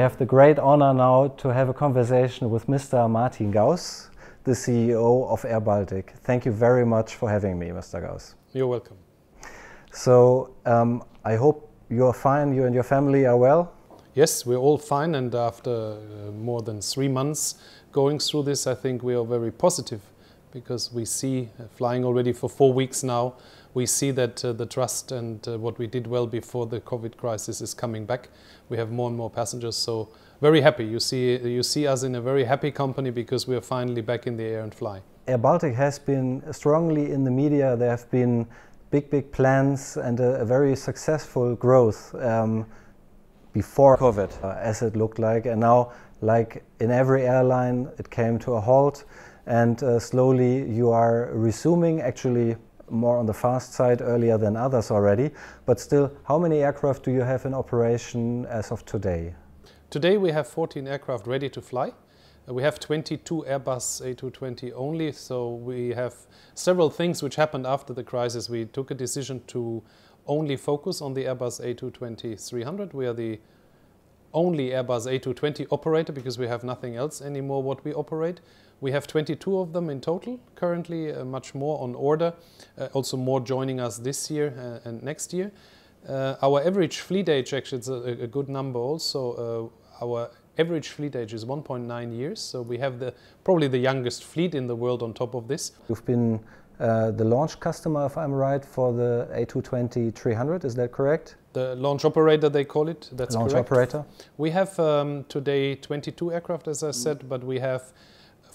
I have the great honor now to have a conversation with Mr. Martin Gauss, the CEO of Air Baltic. Thank you very much for having me, Mr. Gauss. You're welcome. So, um, I hope you're fine, you and your family are well? Yes, we're all fine, and after uh, more than three months going through this, I think we are very positive because we see, uh, flying already for four weeks now, we see that uh, the trust and uh, what we did well before the COVID crisis is coming back. We have more and more passengers, so very happy. You see, you see us in a very happy company because we are finally back in the air and fly. Air Baltic has been strongly in the media. There have been big, big plans and a, a very successful growth um, before COVID, uh, as it looked like. And now, like in every airline, it came to a halt. And uh, slowly you are resuming, actually more on the fast side earlier than others already. But still, how many aircraft do you have in operation as of today? Today we have 14 aircraft ready to fly. Uh, we have 22 Airbus A220 only, so we have several things which happened after the crisis. We took a decision to only focus on the Airbus A220-300. We are the only Airbus A220 operator because we have nothing else anymore what we operate. We have 22 of them in total currently, uh, much more on order, uh, also more joining us this year uh, and next year. Uh, our average fleet age, actually, it's a, a good number also. Uh, our average fleet age is 1.9 years, so we have the probably the youngest fleet in the world on top of this. You've been uh, the launch customer, if I'm right, for the A220-300, is that correct? The launch operator, they call it, that's launch correct. operator. We have um, today 22 aircraft, as I said, but we have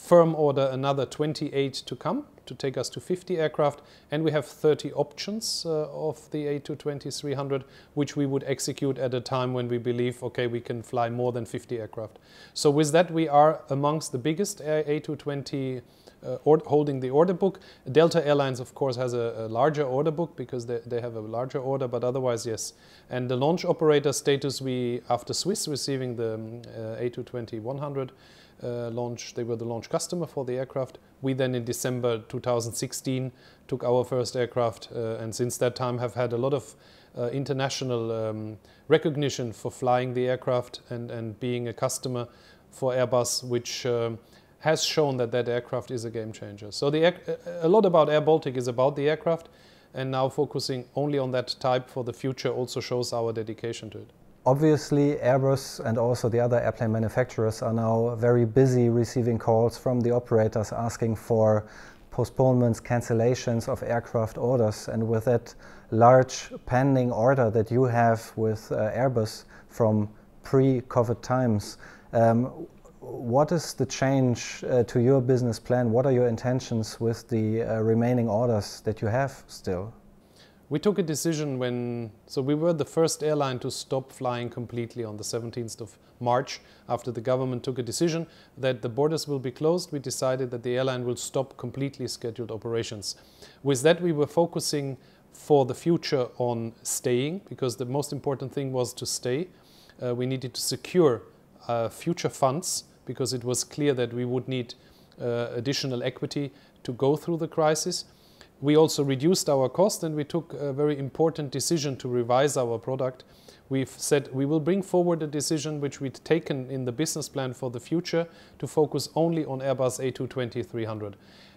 firm order another 28 to come to take us to 50 aircraft and we have 30 options uh, of the A220-300 which we would execute at a time when we believe okay we can fly more than 50 aircraft. So with that we are amongst the biggest A220 uh, holding the order book. Delta Airlines, of course, has a, a larger order book because they, they, have a larger order, but otherwise, yes. And the launch operator status, we, after Swiss receiving the um, uh, A220-100, uh, launch. They were the launch customer for the aircraft. We then in December 2016 took our first aircraft uh, and since that time have had a lot of uh, international um, recognition for flying the aircraft and, and being a customer for Airbus, which um, has shown that that aircraft is a game changer. So the a lot about Air Baltic is about the aircraft and now focusing only on that type for the future also shows our dedication to it. Obviously, Airbus and also the other airplane manufacturers are now very busy receiving calls from the operators asking for postponements, cancellations of aircraft orders. And with that large pending order that you have with uh, Airbus from pre-COVID times, um, what is the change uh, to your business plan? What are your intentions with the uh, remaining orders that you have still? We took a decision when, so we were the first airline to stop flying completely on the 17th of March after the government took a decision that the borders will be closed. We decided that the airline will stop completely scheduled operations. With that, we were focusing for the future on staying because the most important thing was to stay. Uh, we needed to secure uh, future funds because it was clear that we would need uh, additional equity to go through the crisis. We also reduced our cost and we took a very important decision to revise our product. We've said we will bring forward a decision which we'd taken in the business plan for the future to focus only on Airbus A220-300.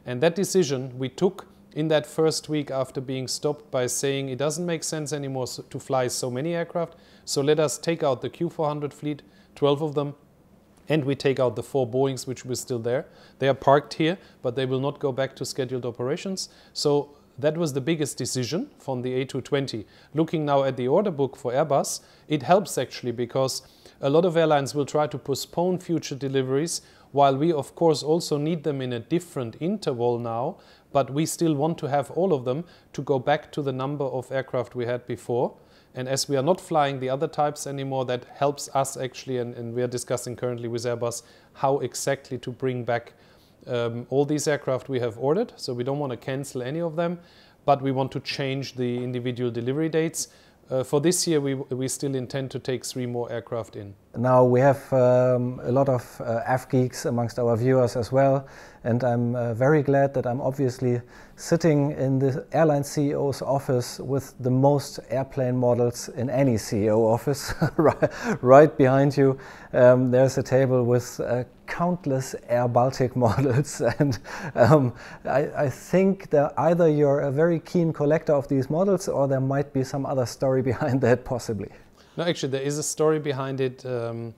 And that decision we took in that first week after being stopped by saying it doesn't make sense anymore to fly so many aircraft, so let us take out the Q400 fleet, 12 of them, and we take out the four Boeings which were still there. They are parked here, but they will not go back to scheduled operations. So that was the biggest decision from the A220. Looking now at the order book for Airbus, it helps actually because a lot of airlines will try to postpone future deliveries while we of course also need them in a different interval now, but we still want to have all of them to go back to the number of aircraft we had before. And as we are not flying the other types anymore, that helps us actually, and, and we are discussing currently with Airbus how exactly to bring back um, all these aircraft we have ordered. So we don't want to cancel any of them, but we want to change the individual delivery dates. uh, for this year, we, we still intend to take three more aircraft in. Now we have um, a lot of uh, geeks amongst our viewers as well, and I'm uh, very glad that I'm obviously sitting in the airline CEO's office with the most airplane models in any CEO office. right, behind you, um, there's a table with uh, countless Air Baltic models, and um, I, I, think that either you're a very keen collector of these models, or there might be some other story behind that, possibly. No, actually, there is a story behind it. Um,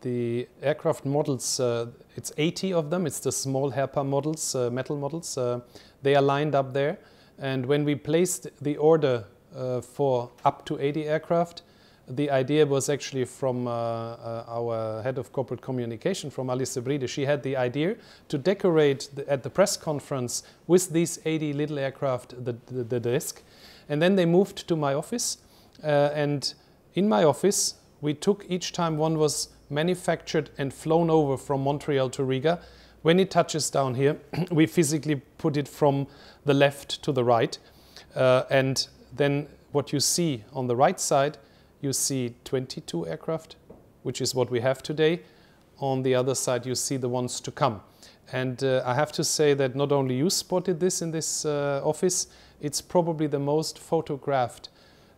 the aircraft models, uh, it's 80 of them. It's the small Herpa models, uh, metal models. Uh, they are lined up there. And when we placed the order uh, for up to 80 aircraft, the idea was actually from uh, uh, our head of corporate communication, from Alise Briede. She had the idea to decorate the, at the press conference with these 80 little aircraft the, the, the desk. And then they moved to my office. and in my office, we took each time one was manufactured and flown over from Montreal to Riga. When it touches down here, we physically put it from the left to the right. Uh, and then what you see on the right side, you see 22 aircraft, which is what we have today. On the other side, you see the ones to come. And uh, I have to say that not only you spotted this in this uh, office, it's probably the most photographed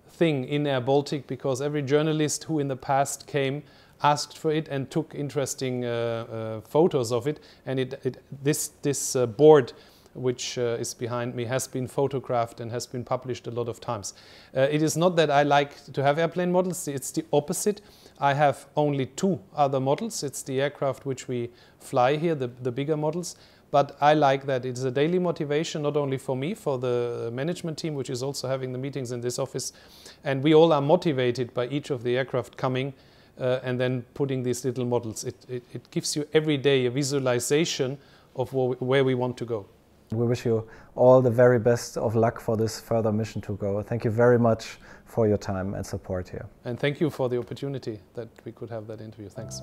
thing in Air Baltic because every journalist who in the past came asked for it and took interesting uh, uh, photos of it. And it, it this, this uh, board which uh, is behind me has been photographed and has been published a lot of times. Uh, it is not that I like to have airplane models, it's the opposite. I have only two other models. It's the aircraft which we fly here, the, the bigger models. But I like that it's a daily motivation, not only for me, for the management team, which is also having the meetings in this office. And we all are motivated by each of the aircraft coming uh, and then putting these little models. It, it, it, gives you every day a visualization of where we want to go. We wish you all the very best of luck for this further mission to go. Thank you very much for your time and support here. And thank you for the opportunity that we could have that interview. Thanks.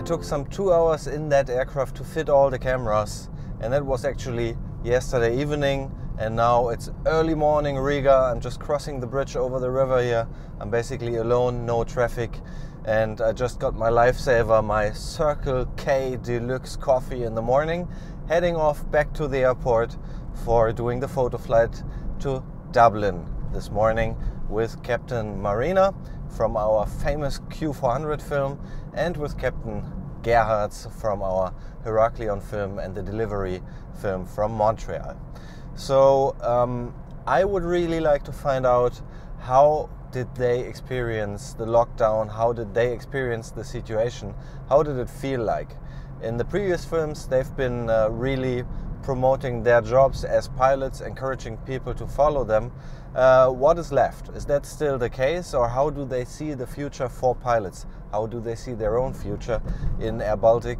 I took some two hours in that aircraft to fit all the cameras and that was actually yesterday evening and now it's early morning Riga. I'm just crossing the bridge over the river here. I'm basically alone, no traffic and I just got my lifesaver, my Circle K Deluxe coffee in the morning, heading off back to the airport for doing the photo flight to Dublin this morning with Captain Marina from our famous Q400 film and with Captain Gerhards from our Heraklion film and the delivery film from Montreal. So um, I would really like to find out how did they experience the lockdown? How did they experience the situation? How did it feel like? In the previous films, they've been uh, really promoting their jobs as pilots, encouraging people to follow them. Uh, what is left? Is that still the case, or how do they see the future for pilots? How do they see their own future in Air Baltic?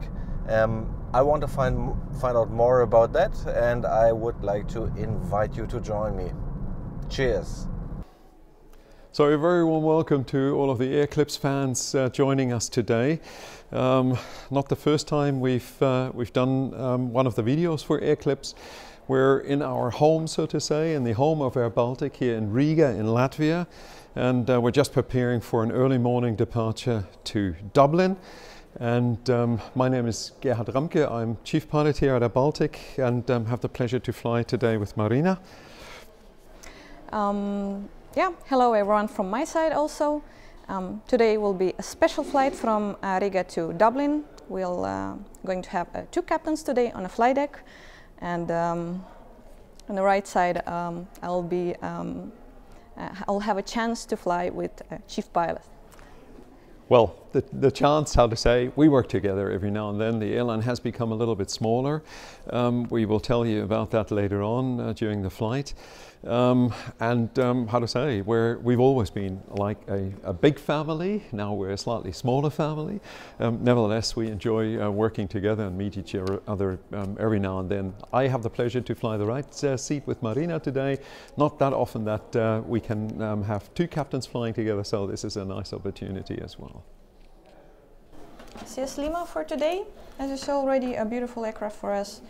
Um, I want to find find out more about that, and I would like to invite you to join me. Cheers. So a very warm welcome to all of the Airclips fans uh, joining us today. Um, not the first time we've uh, we've done um, one of the videos for Airclips. We're in our home, so to say, in the home of Air Baltic here in Riga in Latvia, and uh, we're just preparing for an early morning departure to Dublin. And um, my name is Gerhard Ramke. I'm chief pilot here at Air Baltic, and um, have the pleasure to fly today with Marina. Um, yeah, hello everyone from my side also. Um, today will be a special flight from uh, Riga to Dublin. We're uh, going to have uh, two captains today on a flight deck and um, on the right side um, I'll be um, uh, I'll have a chance to fly with chief pilot. Well, the, the chance, how to say, we work together every now and then. The airline has become a little bit smaller. Um, we will tell you about that later on uh, during the flight. Um, and um, how to say, where we've always been like a, a, big family, now we're a slightly smaller family. Um, nevertheless, we enjoy uh, working together and meet each other um, every now and then. I have the pleasure to fly the right uh, seat with Marina today. Not that often that uh, we can um, have two captains flying together, so this is a nice opportunity as well. CS Lima for today. As you saw already, a beautiful aircraft for us.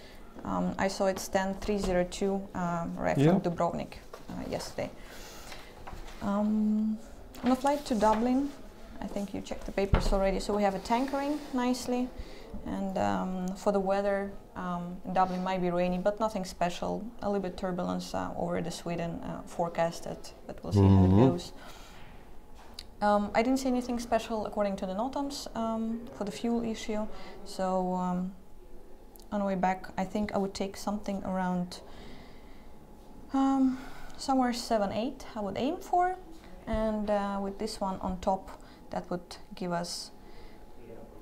Um, I saw it stand 302 um, right yeah. from Dubrovnik uh, yesterday. Um, on a flight to Dublin, I think you checked the papers already, so we have a tankering nicely. And um, for the weather, um, Dublin might be rainy, but nothing special. A little bit turbulence uh, over the Sweden uh, forecasted, but we'll see mm-hmm. how it mm-hmm. goes. Um, I didn't see anything special according to the NOTAMs um, for the fuel issue. So um, on the way back, I think I would take something around um, somewhere 7 8 I would aim for. And uh, with this one on top, that would give us,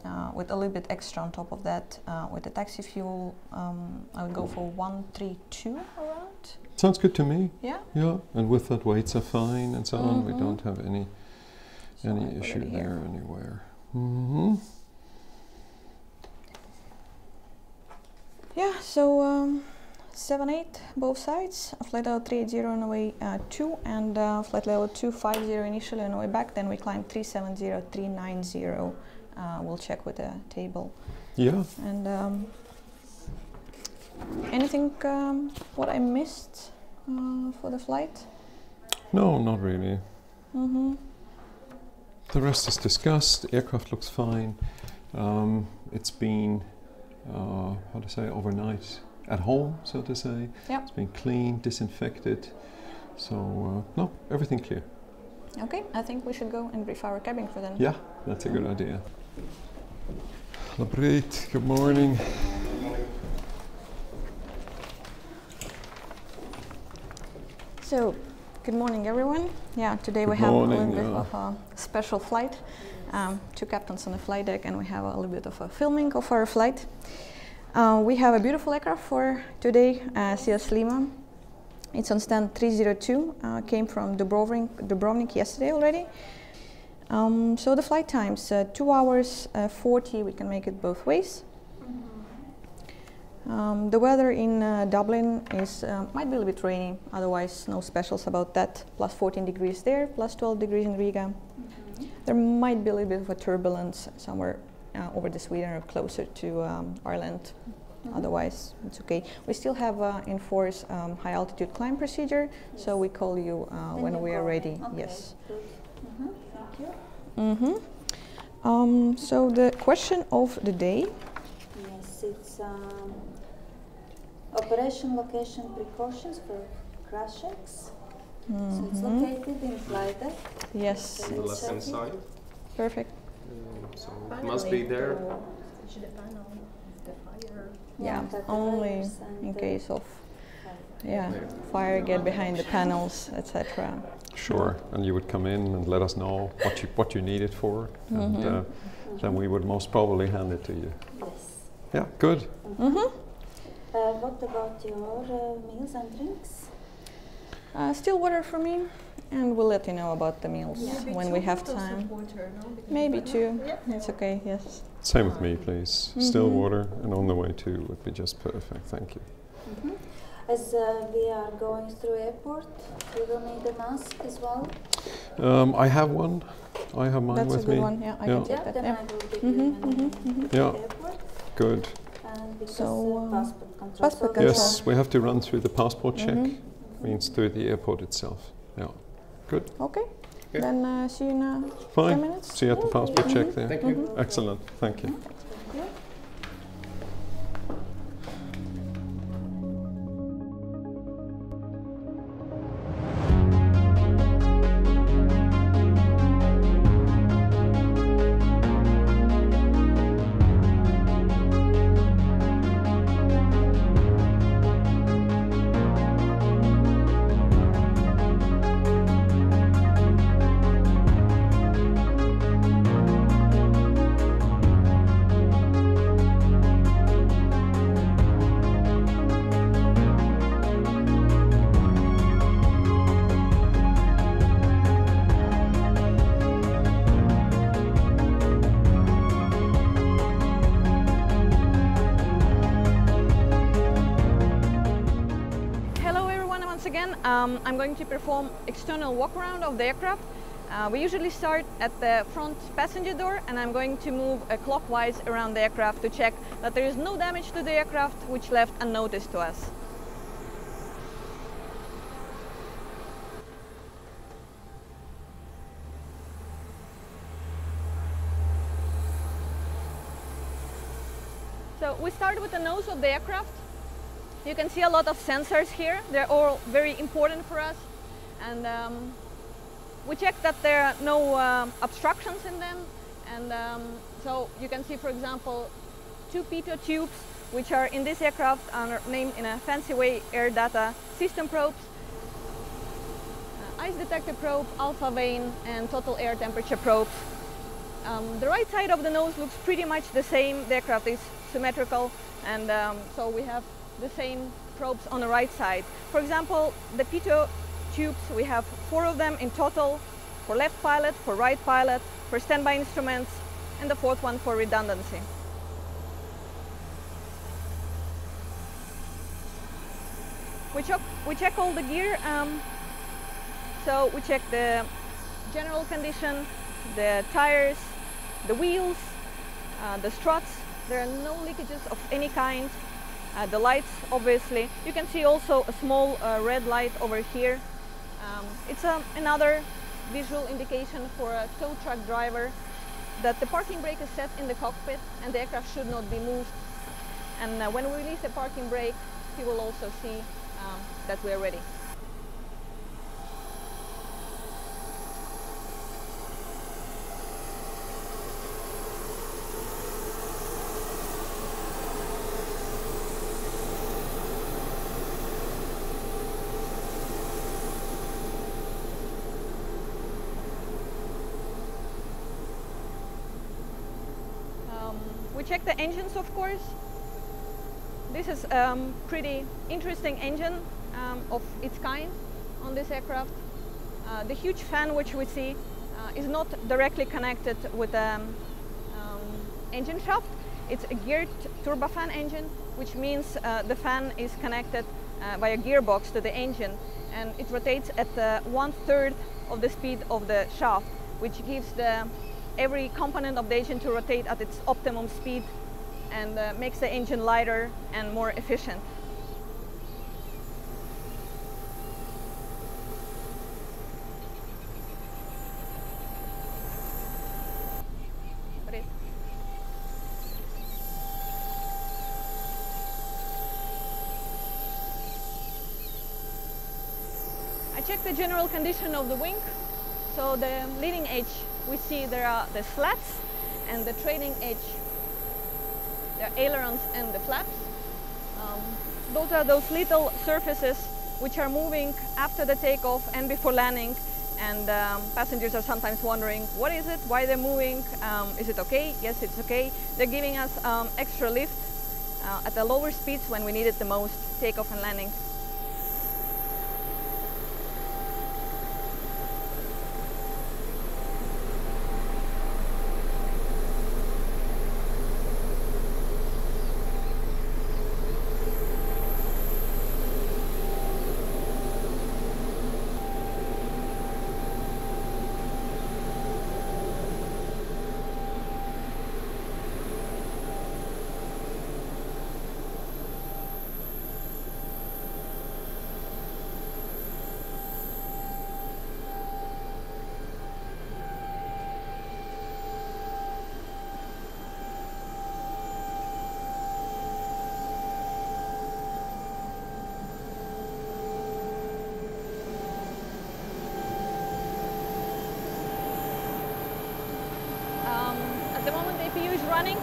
uh, with a little bit extra on top of that, uh, with the taxi fuel, um, I would go for 132 around. Sounds good to me. Yeah. Yeah, and with that weights are fine and so mm -hmm. on. We mm-hmm. don't have any so any issue there anywhere. Mm -hmm. Yeah, so um, 7 8 both sides, flight level 380 on the way uh, 2 and uh, flight level 250 initially on the way back, then we climbed 370, 390. Uh, we'll check with the table. Yeah. And um, anything um, what I missed uh, for the flight? No, not really. Mm -hmm. The rest is discussed. Aircraft looks fine. Um, it's been, uh, how to say, overnight at home, so to say. Yep. It's been cleaned, disinfected. So, uh, no, everything clear. Okay, I think we should go and brief our cabin crew then. Yeah, that's a good idea. Labreed, good morning. So, Good morning, everyone. Yeah, today Good we have morning, a little yeah. bit of a special flight. Um, two captains on the flight deck, and we have a little bit of a filming of our flight. Uh, we have a beautiful aircraft for today, uh, CS Lima. It's on stand 302, uh, came from Dubrovnik, Dubrovnik yesterday already. Um, so the flight times, uh, 2 hours uh, 40, we can make it both ways. Um, the weather in uh, Dublin is uh, might be a little bit rainy, otherwise no specials about that. Plus 14 degrees there, plus 12 degrees in Riga. Mm -hmm. There might be a little bit of a turbulence somewhere uh, over the Sweden or closer to um, Ireland. Mm -hmm. Otherwise, it's okay. We still have uh, in force um, high altitude climb procedure, yes. so we call you uh, when we are ready. Okay. Yes. Mm -hmm. Thank you. Mm-hmm. Um, so the question of the day. Yes, it's. Um, Operation location precautions for crash axe. Mm -hmm. So it's mm-hmm. located in flight deck. Yes. On the left hand side. Perfect. Um, so it must be there. Yeah, only in case of yeah fire get behind the panels, etc. Sure, and you would come in and let us know what you what you need it for, mm -hmm. and uh, then we would most probably hand it to you. Yes. Yeah, good. Mm -hmm. Uh, what about your uh, meals and drinks? Uh, still water for me, and we'll let you know about the meals yeah. when we have time. Water, no? Maybe two. Yeah. It's okay. Yes. Same with me, please. Mm -hmm. Still water, and on the way too would be just perfect. Thank you. Mm -hmm. As uh, we are going through airport, we will need a mask as well. Um, I have one. I have mine That's with me. That's a good one. Yeah, I yeah, can take that. Then yeah. I will give mm -hmm, you mm -hmm, yeah. airport. Good so um, passport control. Passport control. Yes, we have to run through the passport check. Mm -hmm. Means through the airport itself. Yeah. Good. Okay. Then uh, see you in uh, Fine. 10 minutes. See you at the passport check there. Thank you. Excellent. Thank you. um, perform external walk around of the aircraft. Uh, we usually start at the front passenger door and I'm going to move uh, clockwise around the aircraft to check that there is no damage to the aircraft which left unnoticed to us. So we start with the nose of the aircraft. You can see a lot of sensors here. They're all very important for us. And um, we check that there are no um, obstructions in them. And um, so you can see, for example, two pitot tubes, which are in this aircraft are named in a fancy way air data system probes. Uh, ice detector probe, alpha vane, and total air temperature probes. Um, the right side of the nose looks pretty much the same. The aircraft is symmetrical and um, so we have the same probes on the right side. For example, the pitot tubes, we have four of them in total for left pilot, for right pilot, for standby instruments, and the fourth one for redundancy. We check, we check all the gear. Um, so we check the general condition, the tires, the wheels, uh, the struts. There are no leakages of any kind. Uh, the lights, obviously. You can see also a small uh, red light over here. Um, it's um, another visual indication for a tow truck driver that the parking brake is set in the cockpit and the aircraft should not be moved. And uh, when we release the parking brake, he will also see um, that we are ready. We check the engines, of course. This is a um, pretty interesting engine um, of its kind on this aircraft. Uh, the huge fan which we see uh, is not directly connected with the um, engine shaft. It's a geared turbofan engine, which means uh, the fan is connected uh, by a gearbox to the engine and it rotates at one third of the speed of the shaft, which gives the every component of the engine to rotate at its optimum speed and uh, makes the engine lighter and more efficient. I check the general condition of the wing. So the leading edge we see there are the slats and the trailing edge. Are ailerons and the flaps. Um, those are those little surfaces which are moving after the takeoff and before landing and um, passengers are sometimes wondering what is it, why they're moving, um, is it okay? Yes, it's okay. They're giving us um, extra lift uh, at the lower speeds when we need it the most, takeoff and landing. running,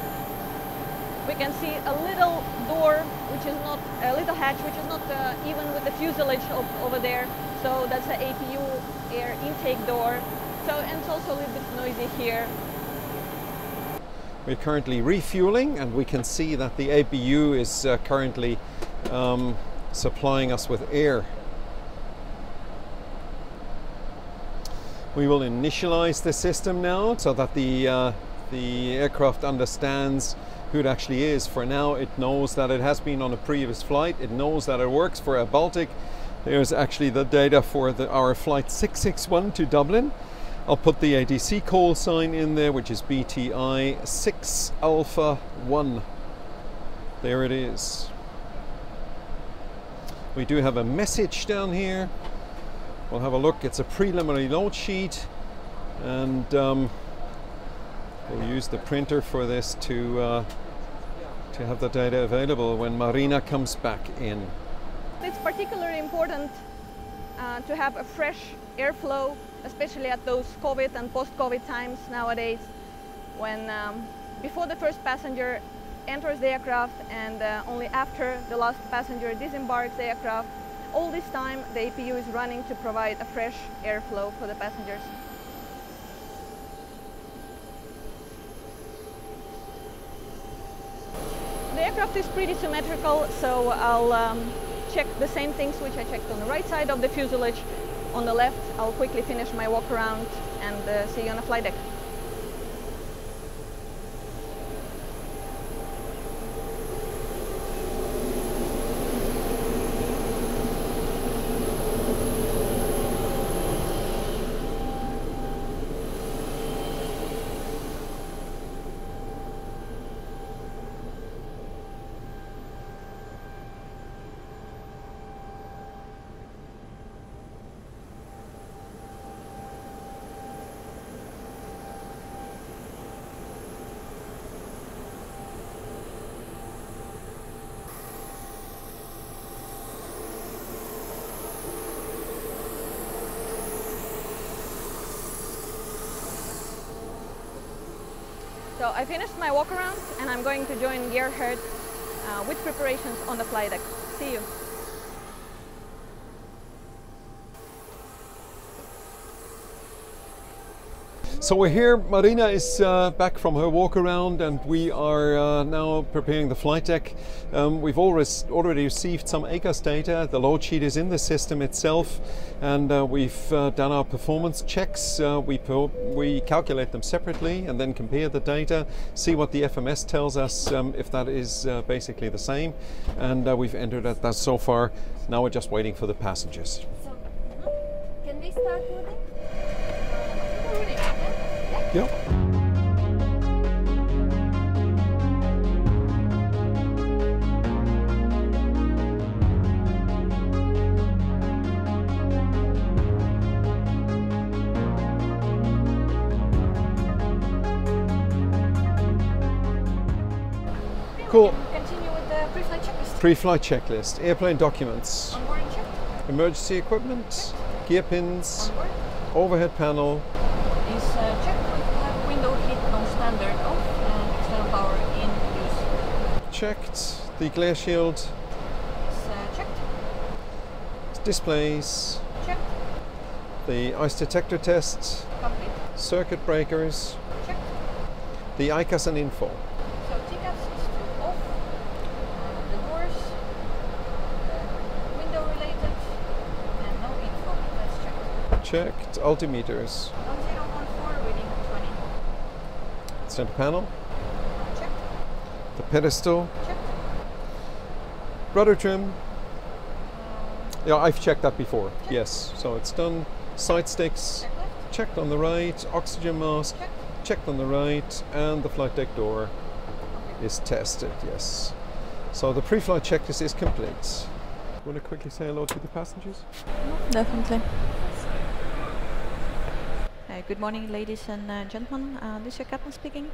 we can see a little door, which is not, a little hatch, which is not uh, even with the fuselage over there. So that's the APU air intake door. So, and it's also a little bit noisy here. We're currently refueling and we can see that the APU is uh, currently um, supplying us with air. We will initialize the system now so that the uh, the aircraft understands who it actually is. For now, it knows that it has been on a previous flight. It knows that it works for Air Baltic There's actually the data for the, our flight 661 to Dublin. I'll put the ATC call sign in there, which is BTI 6 Alpha 1. There it is. We do have a message down here. We'll have a look. It's a preliminary load sheet, and um, we'll use the printer for this to uh, to have the data available when Marina comes back in. It's particularly important uh, to have a fresh airflow, especially at those COVID and post-COVID times nowadays, when um, before the first passenger enters the aircraft and uh, only after the last passenger disembarks the aircraft, all this time the APU is running to provide a fresh airflow for the passengers. The aircraft is pretty symmetrical, so I'll um, check the same things which I checked on the right side of the fuselage. On the left, I'll quickly finish my walk around and uh, see you on the flight deck. So I finished my walk around and I'm going to join Gerhard uh, with preparations on the flight deck. See you. So we're here. Marina is uh, back from her walk around, and we are uh, now preparing the flight deck. Um, we've already received some ACARS data. The load sheet is in the system itself, and uh, we've uh, done our performance checks. Uh, we we calculate them separately and then compare the data, see what the FMS tells us um, if that is uh, basically the same, and we've entered that so far. Now we're just waiting for the passengers. So, can we start loading? Yep. Cool. Continue with the pre-flight checklist. Pre-flight checklist. Airplane documents. Onboard check. Emergency equipment. Gear pins. Onboard Overhead panel. is uh, checked. Have window heat non-standard off and external power in use. Checked. The glare shield. Uh, checked. Displays. Checked. The ice detector test. Complete. Circuit breakers. Checked. The EICAS and info. So TCAS is to off. Uh, the doors. Window related. And no info. That's checked. Checked. Altimeters. 1014 reading 20. Center panel. Checked. The pedestal. Checked. Rudder trim. Yeah, I've checked that before. Yes. So it's done. Side sticks. Check. Checked on the right. Oxygen mask. Checked. Checked on the right. And the flight deck door is tested. Yes. So the pre-flight checklist is complete. Want to quickly say hello to the passengers? Definitely. Uh, good morning, ladies and uh, gentlemen. Uh, this is your captain speaking.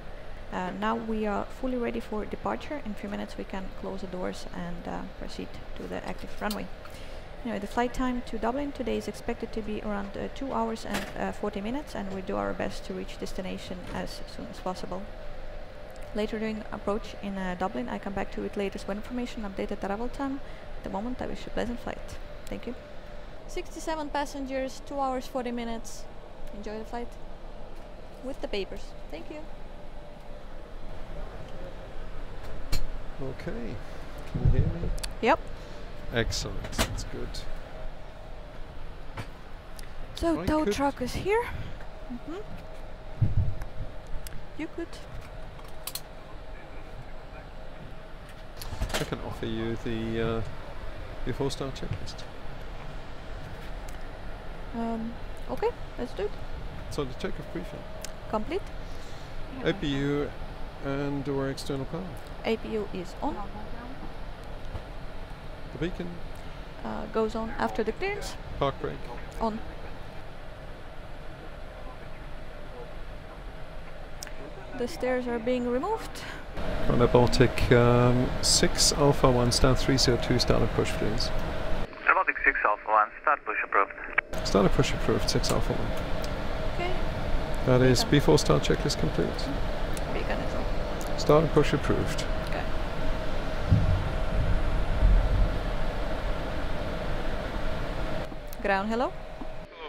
Uh, now we are fully ready for departure. In a few minutes, we can close the doors and uh, proceed to the active runway. Anyway, the flight time to Dublin today is expected to be around uh, 2 hours and uh, 40 minutes, and we do our best to reach destination as soon as possible. Later during approach in uh, Dublin, I come back to with latest weather information, updated arrival time. At the moment, I wish you a pleasant flight. Thank you. 67 passengers, 2 hours 40 minutes. Enjoy the flight with the papers. Thank you. Okay. Can you hear me? Yep. Excellent. That's good. So I tow truck is here. hmm You could. I can offer you the uh, before start checklist. Um, okay, let's do it. So the takeoff prefab. Complete. APU and or external power. APU is on. The beacon, Uh, goes on after the clearance. park brake. On. The stairs are being removed. Ground Baltic um, 6 Alpha 1 start 302 starter push please. Baltic 6 Alpha 1, start push approved. Starter push approved 6 Alpha 1. Okay. That is before start checklist complete. Beacon is on. Starter push approved. Okay. Ground, hello.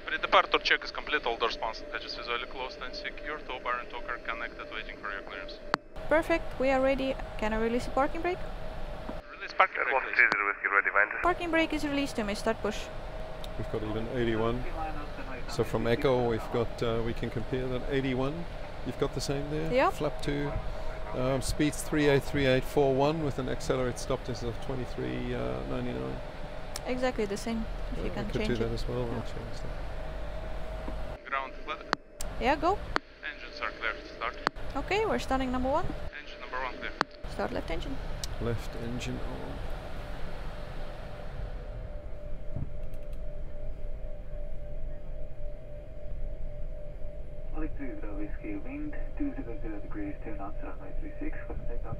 Pre-departure check is complete, all doors sponsored, hatches visually closed and secure, tow bar and talker connected, waiting for your clearance. Perfect. We are ready. Can I release the parking brake? Release parking brake, Wolf please. 30 Whiskey ready, Venter. Parking brake is released. You may start push. We've got even 81. So from Echo we've got, uh, we can compare that 81. You've got the same there? Yeah. Flap 2. Um, speeds 383841 with an accelerate stop distance of 2399. Exactly the same. If you Uh, can we could change do it. that as well. I'll Yeah. change that. Ground clear. Yeah, go. Engines are clear to start. Okay, we're starting number one. Engine number one clear. Start left engine. Left engine on. Malik 2 Zero Whiskey, wind 200 degrees, 2 knots, runway 36, for takeoff.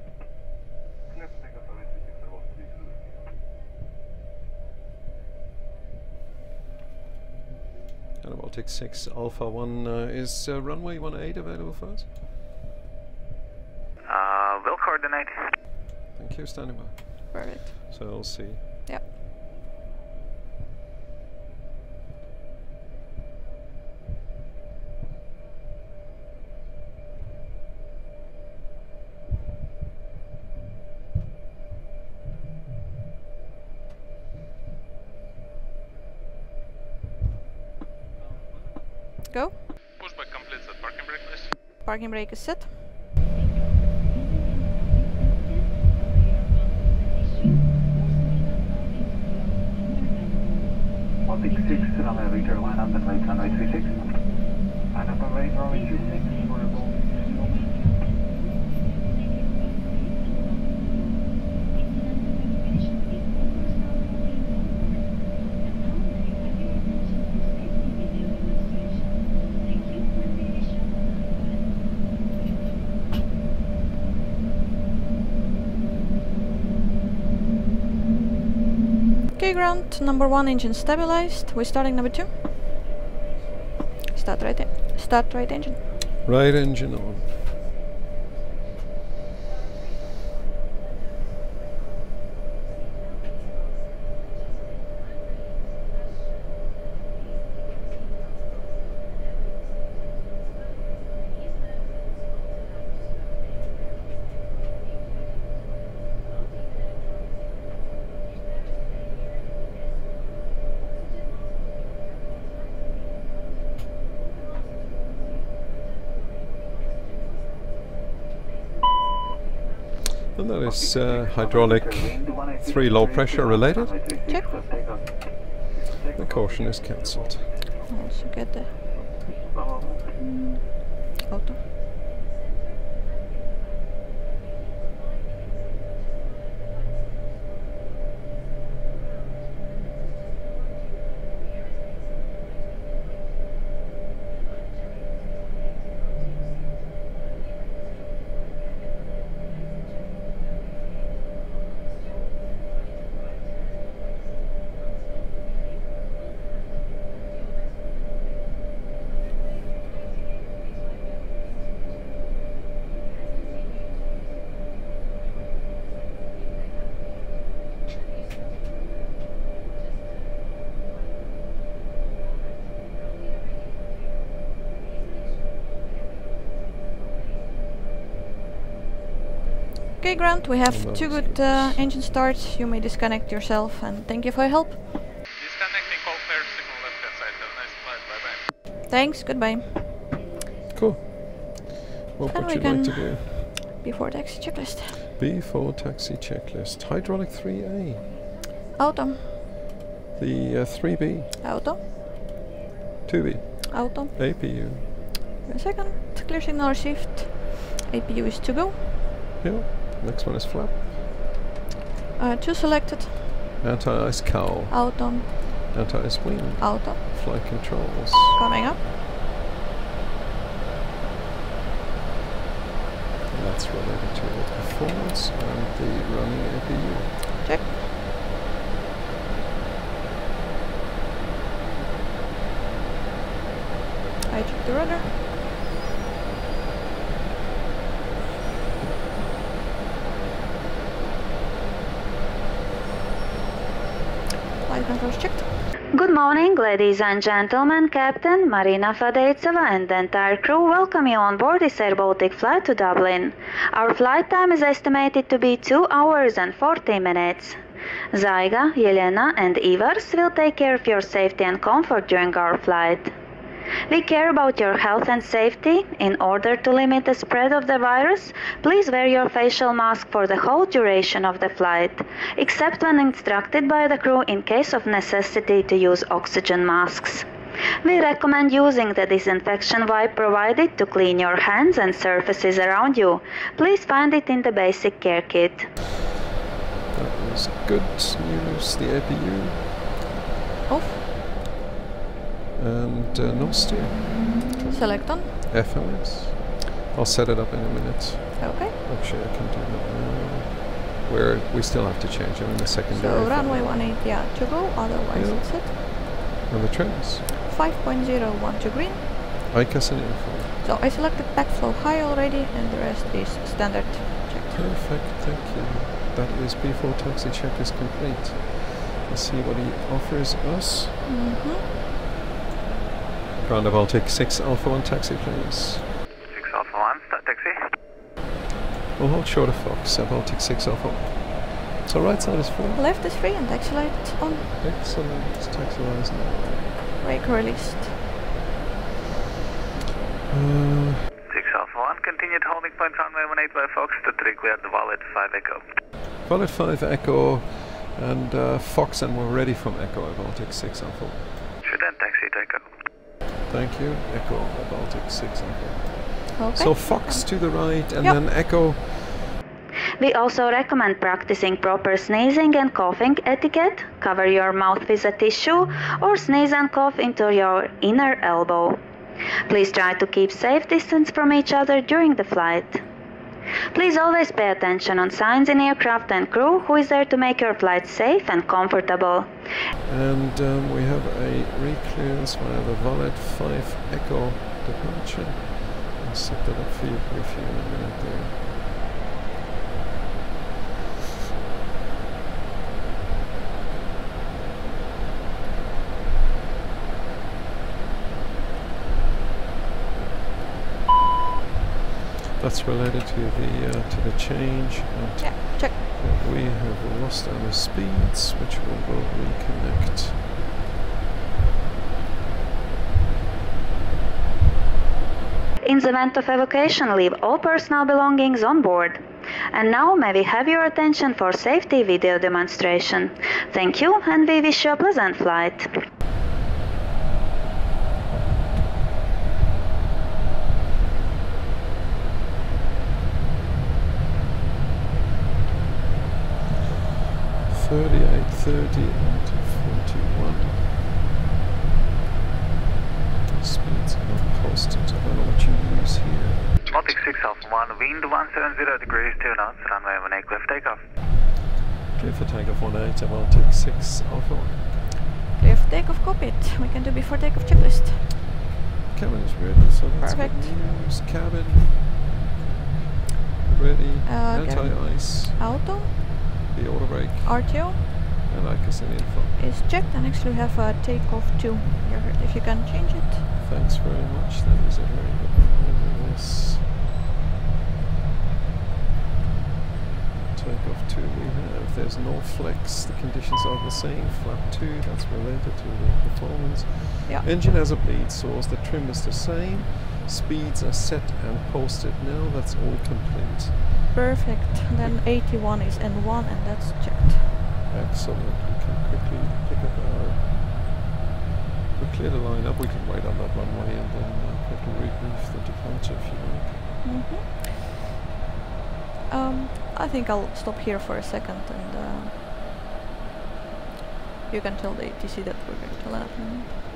And Baltic 6 Alpha 1 uh, is uh, runway 18 available for us? Uh, will coordinate. Thank you, standing by. Perfect. So I'll see. Yeah. Go. Pushback complete, set parking brake, please. Parking brake is set. Ground. Number one engine stabilized. We're starting number two. Start right. Start right engine. Right engine on. Hydraulic 3 low pressure related. Check. The caution is cancelled. Also get the auto. Okay, Grant, we have two good uh, engine starts. You may disconnect yourself and thank you for your help. Disconnecting, call clear, signal left hand side. Have a nice flight, bye bye. Thanks, goodbye. Cool. What And would you like to do? Before taxi checklist. B4 taxi checklist. Hydraulic 3A. Auto. The uh, 3B. Auto. 2B. Auto. APU. Wait a second. Clear signal shift. APU is to go. Yeah. Next one is flap. Uh, two selected. Anti-ice cowl. Auto. Anti-ice wing. Auto. Flight controls. Coming up. And that's related to the performance and the running APU. Check. I check the rudder. Flight controls checked. Good morning, ladies and gentlemen. Captain Marina Fadeytseva and the entire crew welcome you on board this Air Baltic flight to Dublin. Our flight time is estimated to be 2 hours and 40 minutes. Zyga, Yelena, and Ivars will take care of your safety and comfort during our flight. We care about your health and safety. In order to limit the spread of the virus, please wear your facial mask for the whole duration of the flight, except when instructed by the crew in case of necessity to use oxygen masks. We recommend using the disinfection wipe provided to clean your hands and surfaces around you. Please find it in the basic care kit. That was good news. The APU Off. And uh, no steer. Select on. FMS. I'll set it up in a minute. Okay. Actually, I can do that now. Where we still have to change them in the secondary. So runway 18, yeah, to go. Otherwise, Yeah. it's it. And the trims. 5.01 to green. EICAS and info. So I selected pack flow high already, and the rest is standard checked. Perfect, thank you. That is before taxi check is complete. Let's see what he offers us. Mm-hmm. Ground Baltic 6 Alpha 1 taxi, please. 6 Alpha 1, start taxi. We'll hold short of Fox, uh, Baltic 6 Alpha 1. So right side is full. Left is free and taxi light on. Excellent. Taxi line is now. Brake released. Uh, 6 Alpha 1, continued holding point runway 18 by Fox to 3 clear the valid 5 Echo. Bullet 5 Echo and uh, Fox, and we're ready from Echo at Baltic 6 Alpha. Should then taxi take off. Thank you. Echo at Baltic 6 Alpha. Okay. So Fox to the right, and Yep. then Echo. We also recommend practicing proper sneezing and coughing etiquette. Cover your mouth with a tissue or sneeze and cough into your inner elbow. Please try to keep safe distance from each other during the flight. Please always pay attention on signs in aircraft and crew who is there to make your flight safe and comfortable. And um, we have a reclearance via the Valet 5 Echo departure. I'll set that up for you briefly there. That's related to the uh, to the change and Yeah, check. we have lost our speeds, which we will reconnect. In the event of evacuation, leave all personal belongings on board. And now may we have your attention for safety video demonstration. Thank you and we wish you a pleasant flight. Thirty-eight, thirty, and forty-one. Speeds are not posted. I don't know what you use here. Baltic 6 Alpha 1, wind 170 degrees, 2 knots, runway 18 clear for takeoff. Clear for takeoff one eight. I will take six Alpha one. Clear for takeoff cockpit. We can do before takeoff checklist. Cabin is ready, so that's Perfect. good news. Cabin ready. Uh, cabin. Anti-ice. Auto, The auto brake. RTO And EICAS and info. is checked and actually we have a takeoff 2 here if you can change it. Thanks very much. That is a very good. Yes. Takeoff two we have. There's no flex. The conditions are the same. Flap two. That's related to the performance. Yeah. Engine has a bleed source. The trim is the same. Speeds are set and posted now. That's all complete. Perfect. Then 81 is N1 and that's checked. Excellent. We can quickly pick up our we clear the line up, we can wait on that runway and then uh, quickly rebrief the departure if you like. Mm -hmm. um, I think I'll stop here for a second and uh, you can tell the ATC that we're going to land.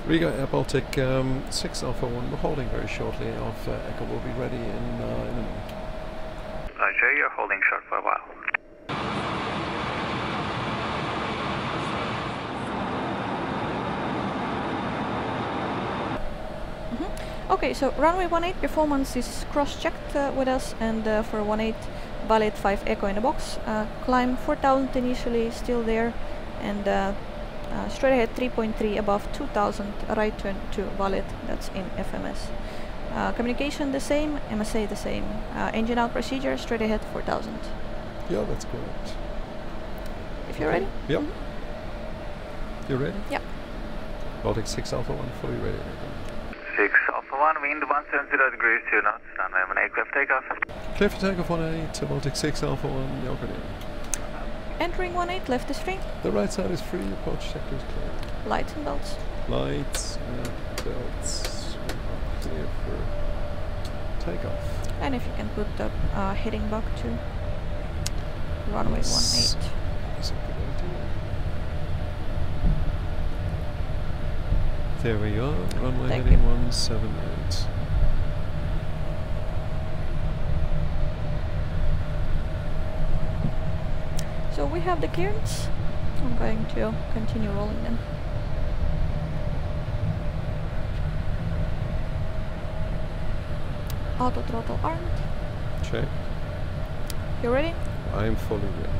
Riga Air Baltic um, 6 Alpha 1, we're holding very shortly. Alpha Echo will be ready in, uh, in a minute. Roger, you're holding short for a while. Mm-hmm. Okay, so runway 18 performance is cross-checked uh, with us and uh, for 18 valid 5 echo in the box. Uh, climb 4000 initially, still there and uh, uh, straight ahead 3.3 above 2000, right turn to valid, that's in FMS. Uh, communication the same, MSA the same. engine out procedure, straight ahead 4000. Yeah, that's correct. If you're ready? Yep. Mm -hmm. You ready? Yep. Baltic 6 Alpha 1, fully ready. 6 Alpha 1, wind 170 degrees, 2 knots, runway 18, clear for takeoff. Clear for takeoff 18, Baltic 6 Alpha 1, you're ready. Entering 18, left is free. The right side is free, approach sector is clear. Lights and belts. Lights and belts clear for takeoff. And if you can put the uh, heading back to runway 18. There we are, runway Thank heading 178. So we have the clearance. I'm going to continue rolling then. Auto throttle armed. Check. You ready? I'm fully ready.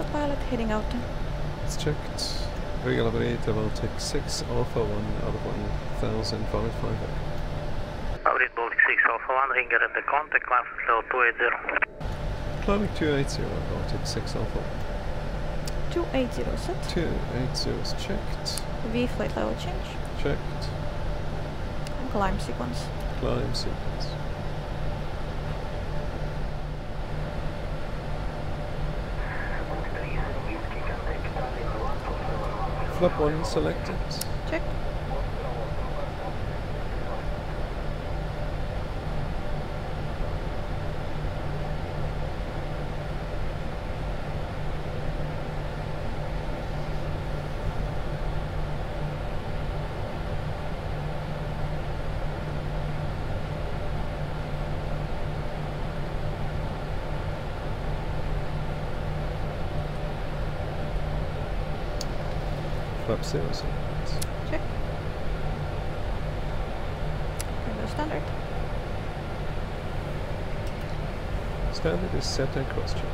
autopilot heading out. It's checked. Regular operator Baltic 6 Alpha 1 out of 1000, valid 5 Baltic 6 Alpha 1, ringer at the contact, climb level 280. Climbing 280, Baltic 6 Alpha 1. 280 set. 280 is checked. V flight level change. Checked. And climb sequence. Climb sequence. Flap one selected. Check. Sales. Check. Window standard. Standard is set and cross checks.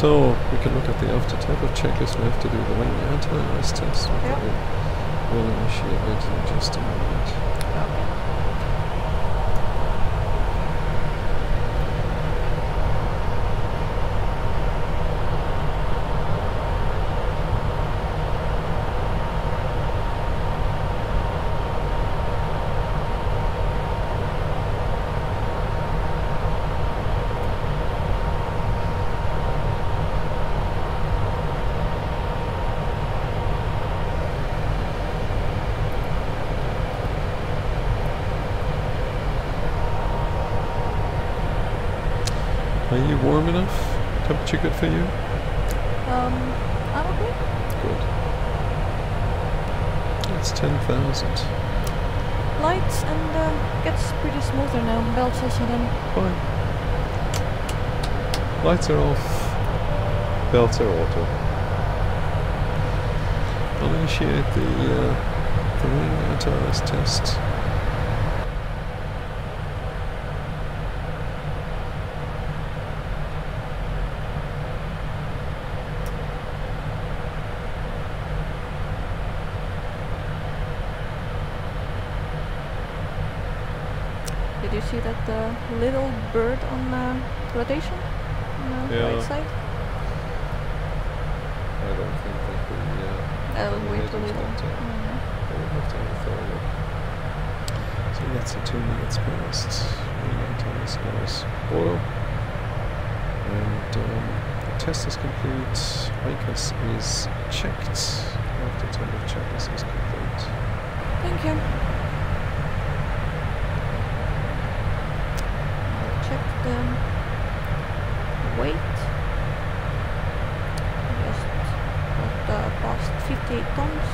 So we can look at the after takeoff checklist. We have to do the wing anti-ice test. Yep. We'll initiate it in just a moment. Are you warm enough? Temperature good for you? Um, I'm okay. Good. It's 10,000. Lights and uh, gets pretty smoother now. Belts also then. Fine. Lights are off. Belts are auto. I'll initiate the, uh, the ring test. Did you see that uh, little bird on uh, rotation on the Yeah. right side? I don't think that we. Uh, That was way too to little. Mm. We'll have to have a thorough look. So that's the two minutes past. Anti-ice goes auto. And um, the test is complete. EICAS is checked. After time of check, this is complete. Thank you. The weight. Just got uh, past 58 tons.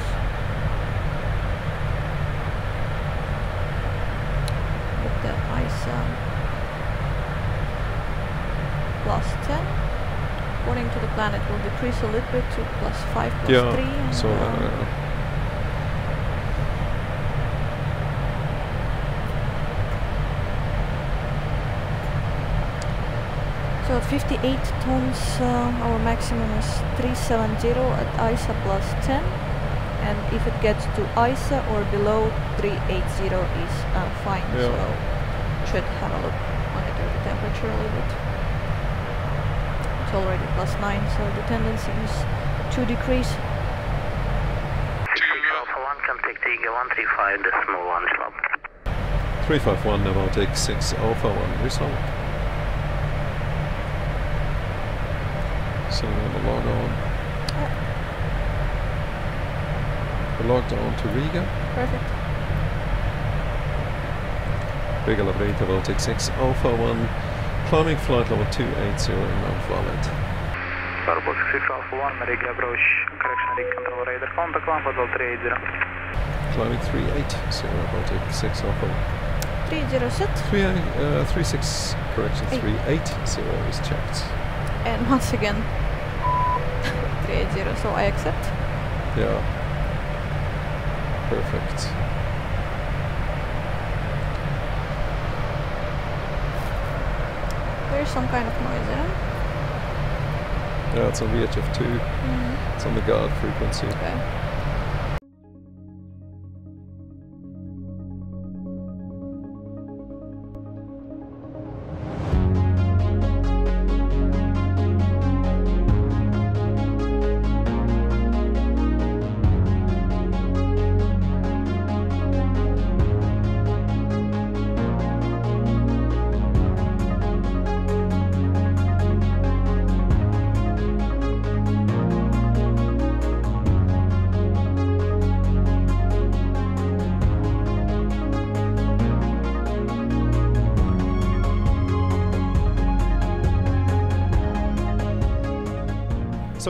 With the ice um, plus 10. According to the plan, it will decrease a little bit to plus 5, plus 3. yeah, and, so um, uh, 58 tons, uh, our maximum is 370 at ISA plus 10. And if it gets to ISA or below 380 is uh, fine. Yeah. So should have a look, monitor the temperature a little bit. It's already plus 9, so the tendency is to decrease. Alpha 1, contact Eagle 135, decimal 1 slop. 351 Navaltic 6 Alpha 1 result. So we're gonna log on. We're logged on to Riga. Perfect. Riga Labrita Baltic 6 Alpha 1. Climbing flight level 280 not valid. Starbucks 6 Alpha 1, Riga approach, correction rig control radar, contact 1 level 380. Climbing 380 Baltic 6 Alpha 1. 30 set. 3, uh, 36 correction Eight. 380 is checked. And once again, 380, so I accept. Yeah. Perfect. There's some kind of noise there. Yeah, it's on VHF2. Mm. It's on the guard frequency. Okay.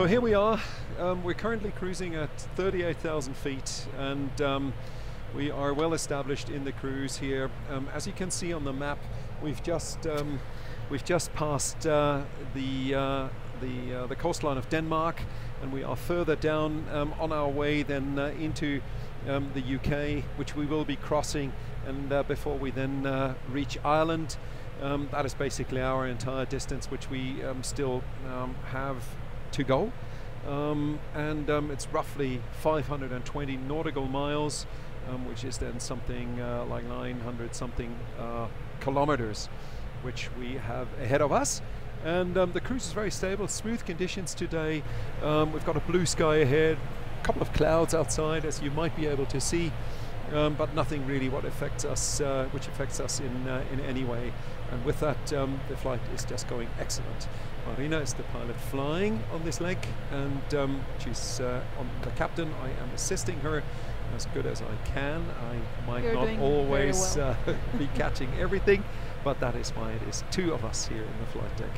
Here we are. Um, we're currently cruising at 38,000 feet and um, we are well established in the cruise here. Um, as you can see on the map, we've just um, we've just passed uh, the uh, the uh, the coastline of Denmark, and we are further down um, on our way then uh, into um, the UK, which we will be crossing, and uh, before we then uh, reach Ireland. That is basically our entire distance, which we still have to go. um, and um, it's roughly 520 nautical miles, um, which is then something uh, like 900 something uh, kilometers, which we have ahead of us. And um, the cruise is very stable, smooth conditions today. Um, we've got a blue sky ahead, a couple of clouds outside, as you might be able to see. Um, but nothing really what affects us, uh, which affects us in uh, in any way. And with that, um, the flight is just going excellent. Marina is the pilot flying on this leg, and um, she's uh, on the captain. I am assisting her as good as I can. I might You're not always very uh, be catching everything, but that is why it is two of us here in the flight deck.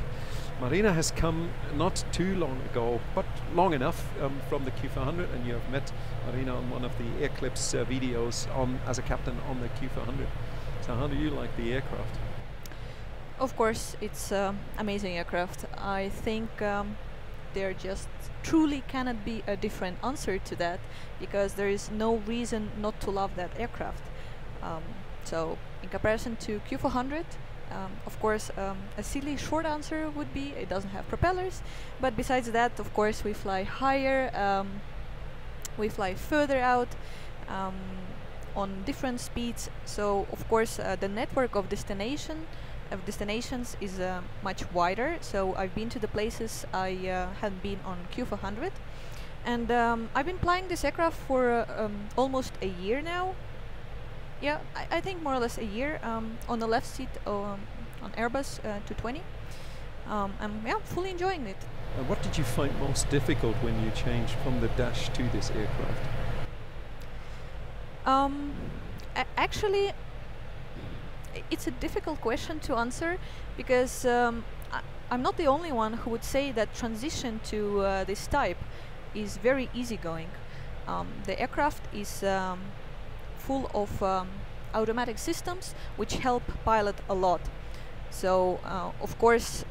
Marina has come not too long ago, but long enough um, from the Q400, and you have met Marina on one of the AirClips uh, videos on as a captain on the Q400. So how do you like the aircraft? Of course, it's uh, amazing aircraft. I think um, there just truly cannot be a different answer to that because there is no reason not to love that aircraft. Um, so, in comparison to Q400, um, of course, um, a silly short answer would be it doesn't have propellers. But besides that, of course, we fly higher, um, we fly further out um, on different speeds. So, of course, uh, the network of destination of destinations is uh, much wider. So I've been to the places I uh, had been on Q400, and um, I've been flying this aircraft for uh, um, almost a year now. Yeah, I, I, think more or less a year. Um, on the left seat um, on Airbus uh, 220. Um, I'm yeah fully enjoying it. And what did you find most difficult when you changed from the Dash to this aircraft? Um, actually, it's a difficult question to answer because um, I, am not the only one who would say that transition to uh, this type is very easygoing. Um, the aircraft is um, full of um, automatic systems which help pilot a lot. So, uh, of course,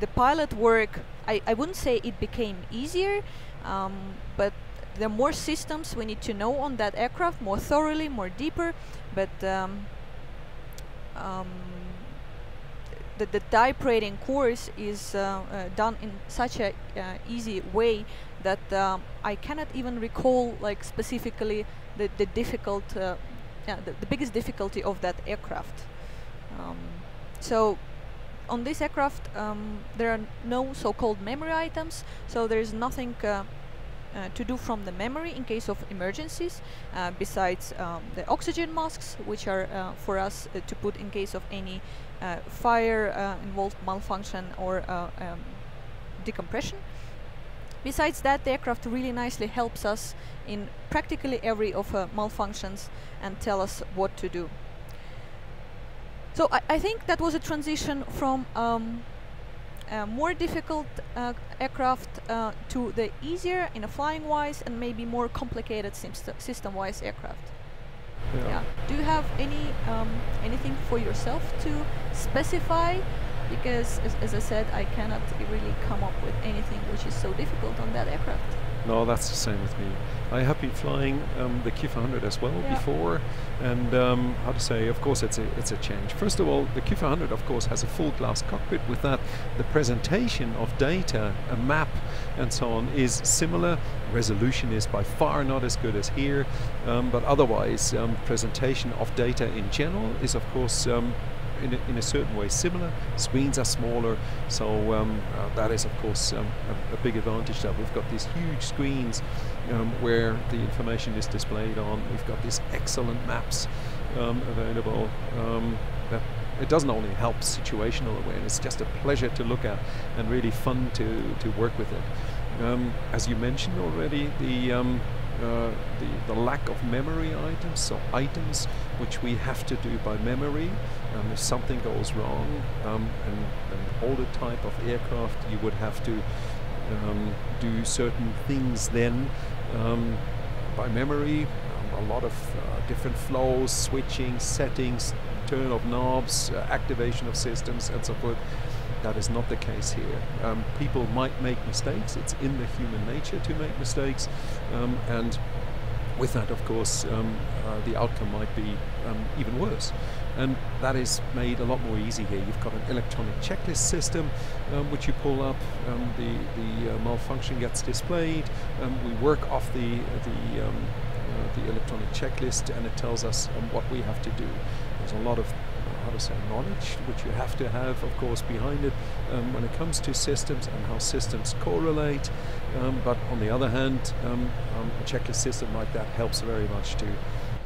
the pilot work, I, I wouldn't say it became easier, um, but the more systems we need to know on that aircraft more thoroughly, more deeper, but um, the, the type rating course is uh, uh, done in such a uh, easy way that um, I cannot even recall like specifically the, the difficult yeah, the, the, biggest difficulty of that aircraft. Um, so on this aircraft um, there are no so-called memory items so there is nothing uh, uh, to do from the memory in case of emergencies, uh, besides um, the oxygen masks, which are uh, for us uh, to put in case of any uh, fire involved malfunction or um, decompression. Besides that, the aircraft really nicely helps us in practically every of malfunctions and tell us what to do. So I, I, think that was a transition from um, uh, more difficult uh, aircraft uh, to the easier in a flying wise and maybe more complicated system wise aircraft. Yeah. yeah. Do you have any um, anything for yourself to specify? Because as, as I said, I cannot really come up with anything which is so difficult on that aircraft. No, that's the same with me. I have been flying um, the Q400 as well yeah. before, and um, how to say, of course, it's a it's a change. First of all, the Q400, of course, has a full glass cockpit. With that, the presentation of data, a map, and so on is similar. Resolution is by far not as good as here, um, but otherwise, um, presentation of data in general is, of course, um, in a, in a certain way similar. Screens are smaller, so um, uh, that is of course um, a, a, big advantage that we've got these huge screens um, where the information is displayed on. We've got these excellent maps um, available. Um, that it doesn't only help situational awareness, it's just a pleasure to look at and really fun to, to work with it. As you mentioned already, the uh, the, the lack of memory items, so items which we have to do by memory. Um, if something goes wrong, um, and an older type of aircraft, you would have to um, do certain things then um, by memory. Um, a lot of uh, different flows, switching, settings, turn of knobs, uh, activation of systems, and so forth. That is not the case here. Um, people might make mistakes. It's in the human nature to make mistakes, um, and with that, of course, um, uh, the outcome might be um, even worse. And that is made a lot more easy here. You've got an electronic checklist system um, which you pull up, um, the, the uh, malfunction gets displayed, um, we work off the, the, um, uh, the electronic checklist and it tells us what we have to do. There's a lot of how to say knowledge which you have to have of course behind it um, when it comes to systems and how systems correlate um, but on the other hand um, a checklist system like that helps very much to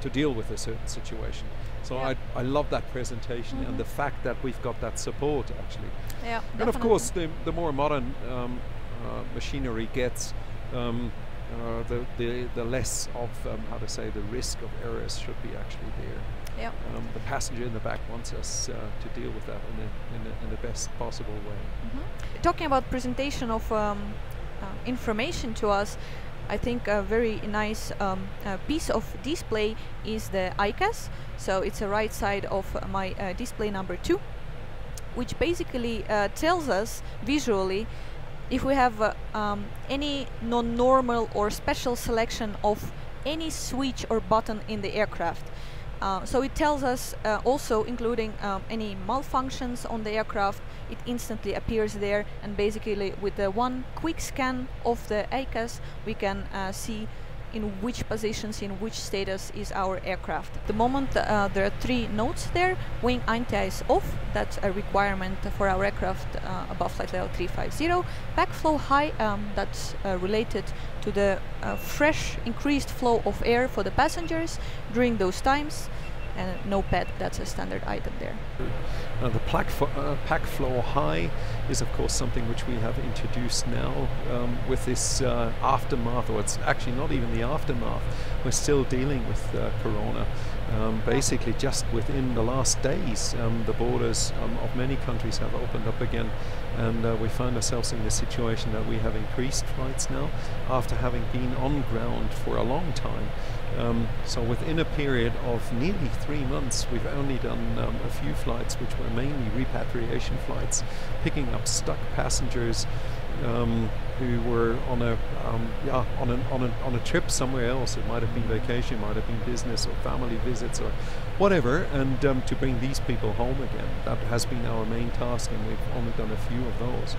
to deal with a certain situation so yeah. I, I love that presentation mm-hmm. and the fact that we've got that support actually yeah and definitely. of course the, the more modern um, uh, machinery gets um, uh, the, the, the less of um, how to say the risk of errors should be actually there Yep. Um, the passenger in the back wants us uh, to deal with that in the, in the, in the best possible way. Mm-hmm. Talking about presentation of um, uh, information to us, I think a very nice um, uh, piece of display is the EICAS. So it's the right side of my uh, display number two, which basically uh, tells us visually if we have uh, um, any non-normal or special selection of any switch or button in the aircraft. Uh, so it tells us uh, also including um, any malfunctions on the aircraft it instantly appears there and basically with the one quick scan of the EICAS we can uh, see in which positions, in which status is our aircraft. the moment uh, there are three notes there, wing anti is off, that's a requirement for our aircraft uh, above flight level 350. Pack flow high, um, that's uh, related to the uh, fresh increased flow of air for the passengers during those times and no pad, that's a standard item there. Uh, the uh, pack flow high is of course something which we have introduced now um, with this uh, aftermath, or it's actually not even the aftermath, we're still dealing with uh, Corona. Um, basically just within the last days um, the borders um, of many countries have opened up again and uh, we find ourselves in the situation that we have increased flights now after having been on ground for a long time um, so within a period of nearly three months, we've only done um, a few flights, which were mainly repatriation flights, picking up stuck passengers um, who were on a um, yeah on a, on a on a trip somewhere else. It might have been vacation, it might have been business or family visits or whatever, and um, to bring these people home again. That has been our main task, and we've only done a few of those.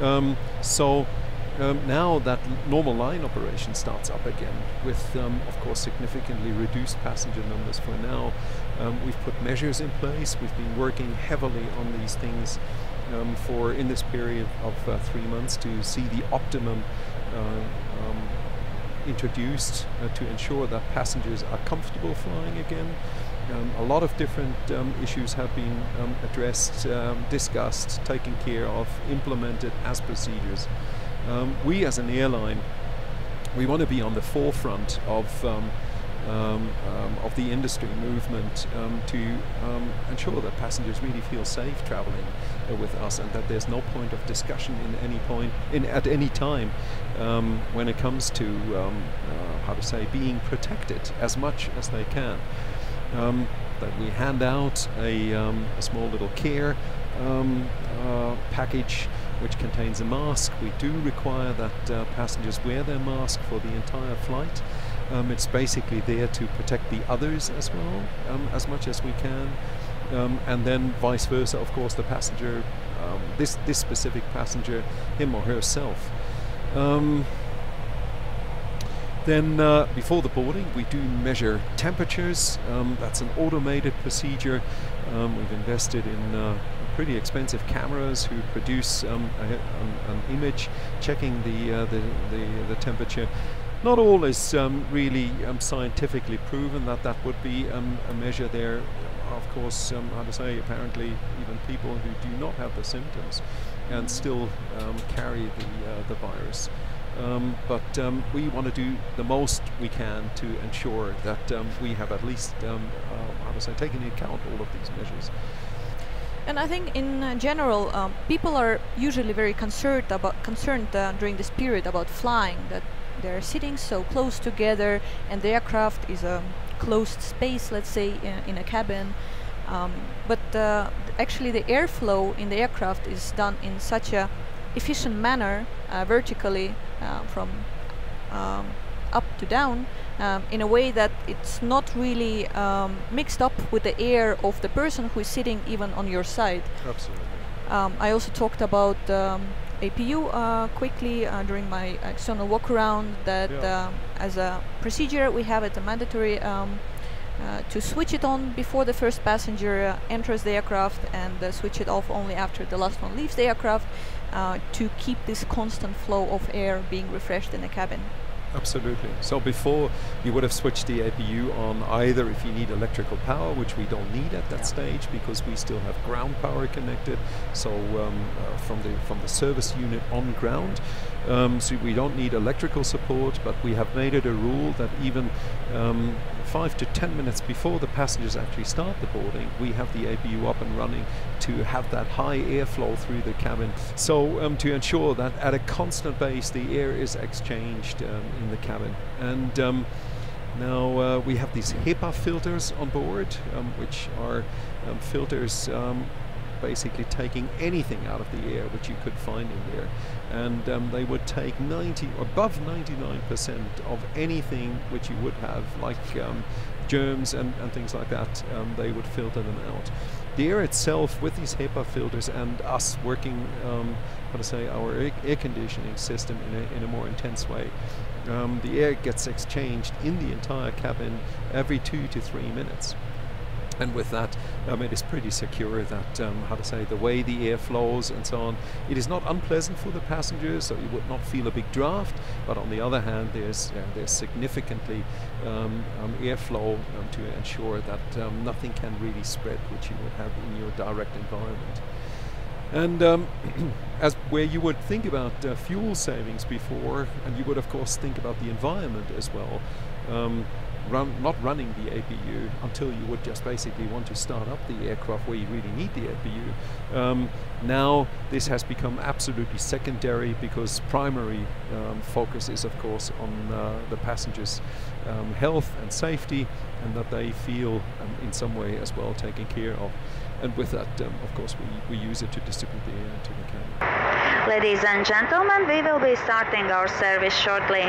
Um, so um, now that normal line operation starts up again with, um, of course, significantly reduced passenger numbers for now. Um, we've put measures in place. We've been working heavily on these things um, for in this period of uh, three months to see the optimum uh, um, introduced uh, to ensure that passengers are comfortable flying again. Um, a lot of different um, issues have been um, addressed, um, discussed, taken care of, implemented as procedures. Um, we as an airline, we want to be on the forefront of um, um, um of the industry movement um, to um, ensure that passengers really feel safe traveling uh, with us, and that there's no point of discussion in any point in at any time when it comes to uh, how to say being protected as much as they can. that we hand out a, a small little care uh, package which contains a mask. We do require that uh, passengers wear their mask for the entire flight. Um, it's basically there to protect the others as well, um, as much as we can. Um, and then vice versa, of course, the passenger, um, this, this specific passenger, him or herself. Um, then uh, before the boarding, we do measure temperatures. Um, that's an automated procedure. Um, we've invested in uh, pretty expensive cameras who produce um, a, um, an image checking the, uh, the, the, the, temperature. Not all is um, really um, scientifically proven that that would be um, a measure there. Of course, how to say, apparently even people who do not have the symptoms and still carry the, uh, the virus. Um, but um, we want to do the most we can to ensure that um, we have at least, um, uh, how to say, taken into account all of these measures. And I think in uh, general, um, people are usually very concerned about concerned uh, during this period about flying that they're sitting so close together and the aircraft is a closed space, let's say, in, in a cabin. Um, but uh, actually, the airflow in the aircraft is done in such a efficient manner uh, vertically uh, from um, up to down um, in a way that it's not really um, mixed up with the air of the person who is sitting even on your side. Absolutely. Um, I also talked about um, APU uh, quickly uh, during my external walk around that Yeah. um, as a procedure we have it a mandatory um, uh, to switch it on before the first passenger uh, enters the aircraft and uh, switch it off only after the last one leaves the aircraft uh, to keep this constant flow of air being refreshed in the cabin. Absolutely. So before you would have switched the APU on either if you need electrical power, which we don't need at that Yeah. stage because we still have ground power connected. So um, uh, from the from the service unit on ground, um, so we don't need electrical support. But we have made it a rule that even um, five to ten minutes before the passengers actually start the boarding, we have the APU up and running to have that high airflow through the cabin. So um, to ensure that at a constant base the air is exchanged um, in the cabin. And um, now uh, we have these HEPA filters on board, um, which are um, filters um, basically taking anything out of the air which you could find in there. And um, they would take 90, or above 99% of anything which you would have, like um, germs and, and things like that, um, they would filter them out. The air itself, with these HEPA filters and us working, um, how to say, our air, air conditioning system in a, in a more intense way, um, the air gets exchanged in the entire cabin every two to three minutes. And with that, um, it is pretty secure that, um, how to say, the way the air flows and so on, it is not unpleasant for the passengers, so you would not feel a big draft. But on the other hand, there's there's significantly um, um, airflow um, to ensure that um, nothing can really spread, which you would have in your direct environment. And um, as where you would think about uh, fuel savings before, and you would of course think about the environment as well. Um, run, not running the APU until you would just basically want to start up the aircraft where you really need the APU. Um, now this has become absolutely secondary because primary um, focus is of course on uh, the passengers' um, health and safety, and that they feel um, in some way as well taken care of. And with that, um, of course, we, we use it to distribute the air into the cabin. Ladies and gentlemen, we will be starting our service shortly.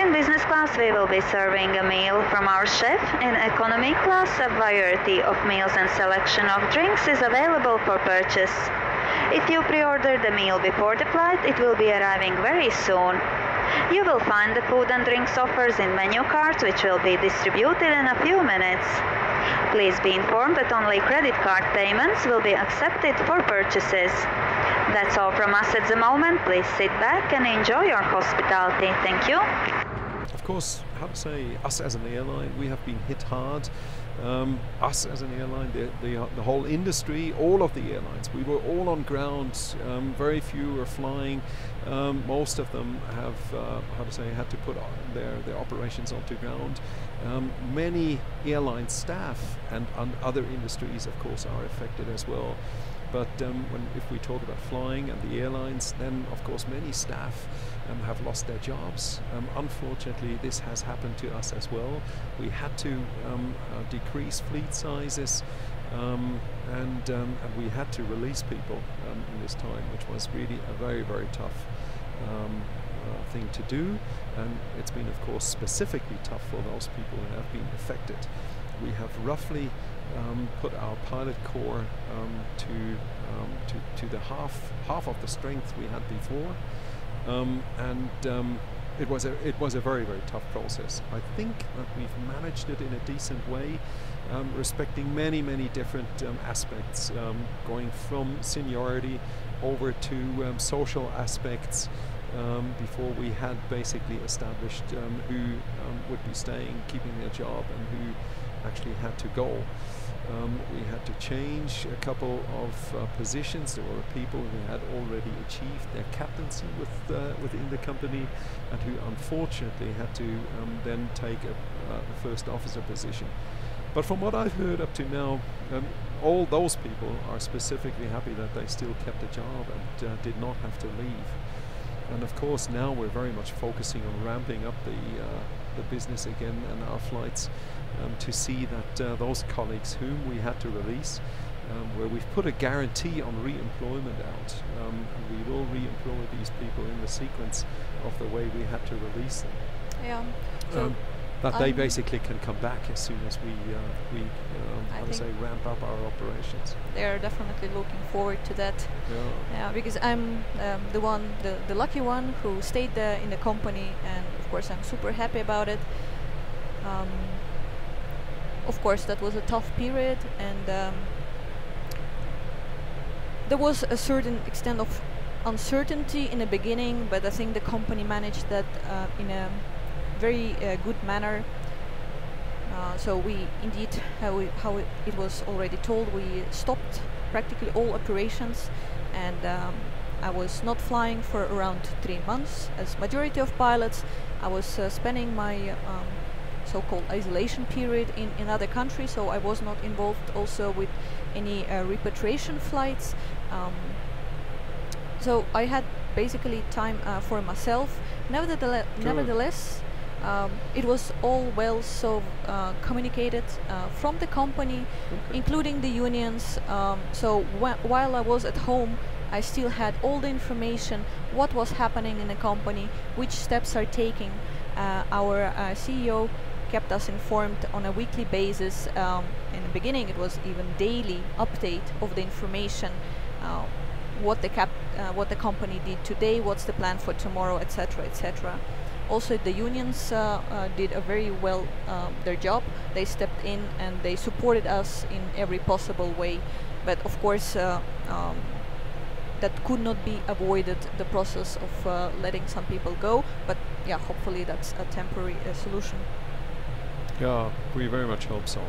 In business class, we will be serving a meal from our chef. In economy class, a variety of meals and selection of drinks is available for purchase. If you pre-order the meal before the flight, it will be arriving very soon. You will find the food and drinks offers in menu cards, which will be distributed in a few minutes. Please be informed that only credit card payments will be accepted for purchases. That's all from us at the moment. Please sit back and enjoy your hospitality. Thank you. Of course, how to say, us as an airline, we have been hit hard. Um, us as an airline, the, the, the whole industry, all of the airlines, we were all on ground. Um, very few were flying. Um, most of them have, uh, how to say, had to put their, their operations onto ground. Um, many airline staff and, and other industries, of course, are affected as well. But um, when, if we talk about flying and the airlines, then of course many staff um, have lost their jobs. Um, unfortunately, this has happened to us as well. We had to um, uh, decrease fleet sizes. Um, and, um, and we had to release people um, in this time, which was really a very, very tough um, uh, thing to do. And it's been, of course, specifically tough for those people who have been affected. We have roughly um, put our pilot core um, to, um, to, to the half, half of the strength we had before. Um, and um, it was, a, it was a very, very tough process. I think that we've managed it in a decent way, um, respecting many, many different aspects, going from seniority over to social aspects. Um, before we had basically established um, who um, would be staying, keeping their job, and who actually had to go. Um, we had to change a couple of uh, positions. There were people who had already achieved their captaincy with, uh, within the company and who unfortunately had to um, then take a, uh, a, first officer position. But from what I've heard up to now, um, all those people are specifically happy that they still kept a job and uh, did not have to leave. And of course, now we're very much focusing on ramping up the, uh, the business again and our flights um, to see that uh, those colleagues whom we had to release, um, where we've put a guarantee on re-employment out, um, we will re-employ these people in the sequence of the way we had to release them. Yeah. So Um, that they basically can come back as soon as we uh, we um, I to say ramp up our operations. they are definitely looking forward to that. Yeah. Yeah, because I'm um, the one, the, the lucky one who stayed there in the company, and of course I'm super happy about it. Um, of course, that was a tough period, and um, there was a certain extent of uncertainty in the beginning, but I think the company managed that uh, in a very uh, good manner. Uh, so we indeed, how, we, how it, was already told, we stopped practically all operations, and um, I was not flying for around three months. As majority of pilots, I was uh, spending my um, so-called isolation period in in other countries, so I was not involved also with any uh, repatriation flights. Um, so I had basically time uh, for myself. Nevertheless, Good. nevertheless um, it was all well so uh, communicated uh, from the company, including the unions. Um, so wh- while I was at home, I still had all the information, what was happening in the company, which steps are taking. Uh, our uh, CEO kept us informed on a weekly basis. Um, in the beginning, it was even daily update of the information. Uh, what the cap, uh, what the company did today, what's the plan for tomorrow, etc., etc. Also, the unions uh, uh, did a very well um, their job. They stepped in and they supported us in every possible way. But of course, uh, um, that could not be avoided. The process of uh, letting some people go. But yeah, hopefully that's a temporary uh, solution. Yeah, we very much hope so.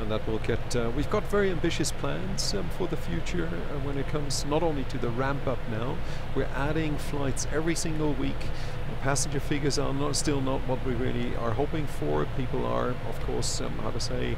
And that will get. Uh, we've got very ambitious plans um, for the future uh, when it comes not only to the ramp up now, we're adding flights every single week. The passenger figures are not still not what we really are hoping for. People are, of course, um, how to say,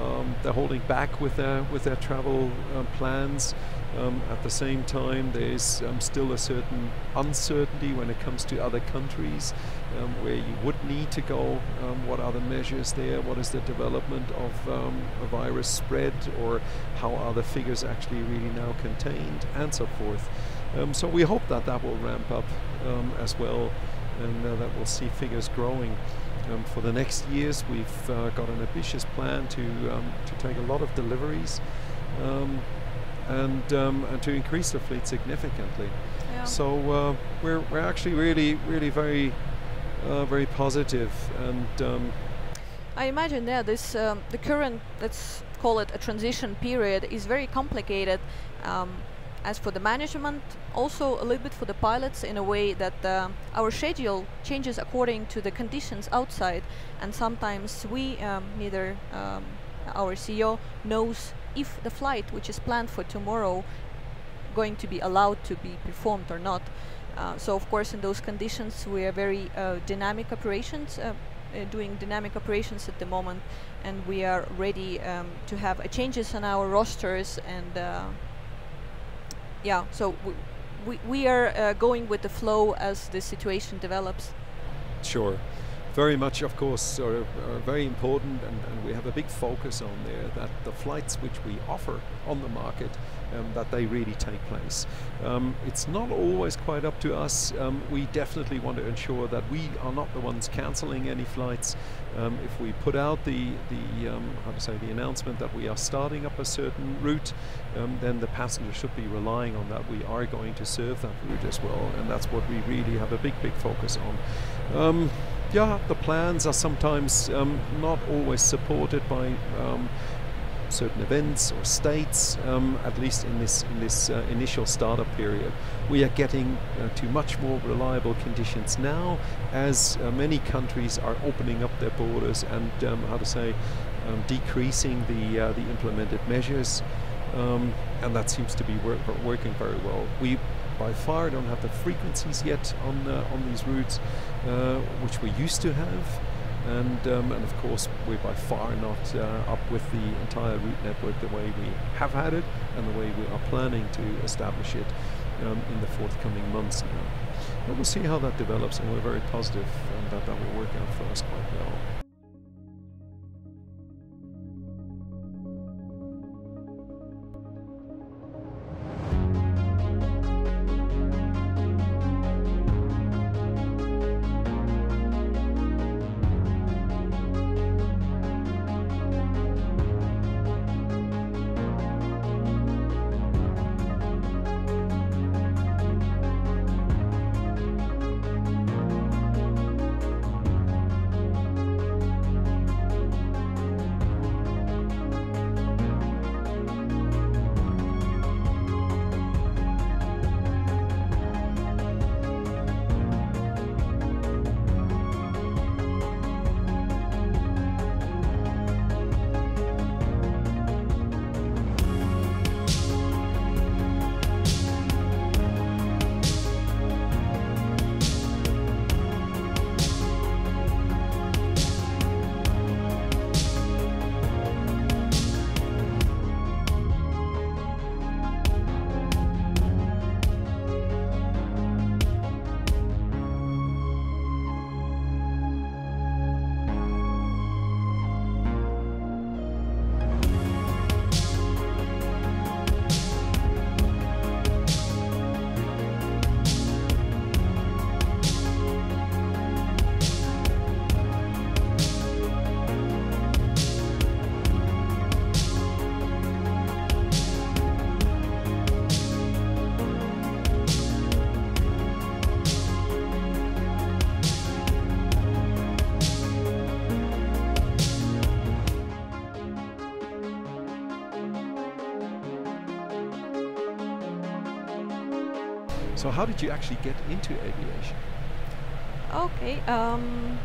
um, they're holding back with their with their travel uh, plans. Um, at the same time, there's um, still a certain uncertainty when it comes to other countries um, where you would need to go. Um, what are the measures there? What is the development of um, a virus spread, or how are the figures actually really now contained, and so forth. Um, so we hope that that will ramp up um, as well, and uh, that we'll see figures growing. Um, for the next years, we've uh, got an ambitious plan to um, to take a lot of deliveries. Um, and, um, and to increase the fleet significantly. Yeah. So uh, we're, we're actually really, really very, uh, very positive and um, I imagine, yeah, this um, the current let's call it a transition period is very complicated. Um, as for the management, also a little bit for the pilots in a way that um our schedule changes according to the conditions outside, and sometimes we um, neither um, our CEO knows if the flight which is planned for tomorrow going to be allowed to be performed or not. Uh, so of course in those conditions we are very uh, dynamic operations, uh, uh, doing dynamic operations at the moment and we are ready um, to have uh, changes on our rosters and yeah, so we, we, are going with the flow as the situation develops. Sure. Very much, of course, are, are very important, and, and we have a big focus on there that the flights which we offer on the market, um, that they really take place. Um, it's not always quite up to us. Um, we definitely want to ensure that we are not the ones cancelling any flights. Um, if we put out the the um, how to say the announcement that we are starting up a certain route, then the passenger should be relying on that we are going to serve that route as well, and that's what we really have a big big focus on. Yeah, the plans are sometimes um, not always supported by um, certain events or states. Um, at least in this in this uh, initial startup period, we are getting uh, to much more reliable conditions now, as uh, many countries are opening up their borders and um, how to say um, decreasing the uh, the implemented measures, um, and that seems to be wor- working very well. We by far don't have the frequencies yet on uh, on these routes, uh, which we used to have, and um, and of course we're by far not uh, up with the entire route network the way we have had it and the way we are planning to establish it um, in the forthcoming months now. But we'll see how that develops, and we're very positive um, that that will work out for us quite well. Did you actually get into aviation? Okay, um,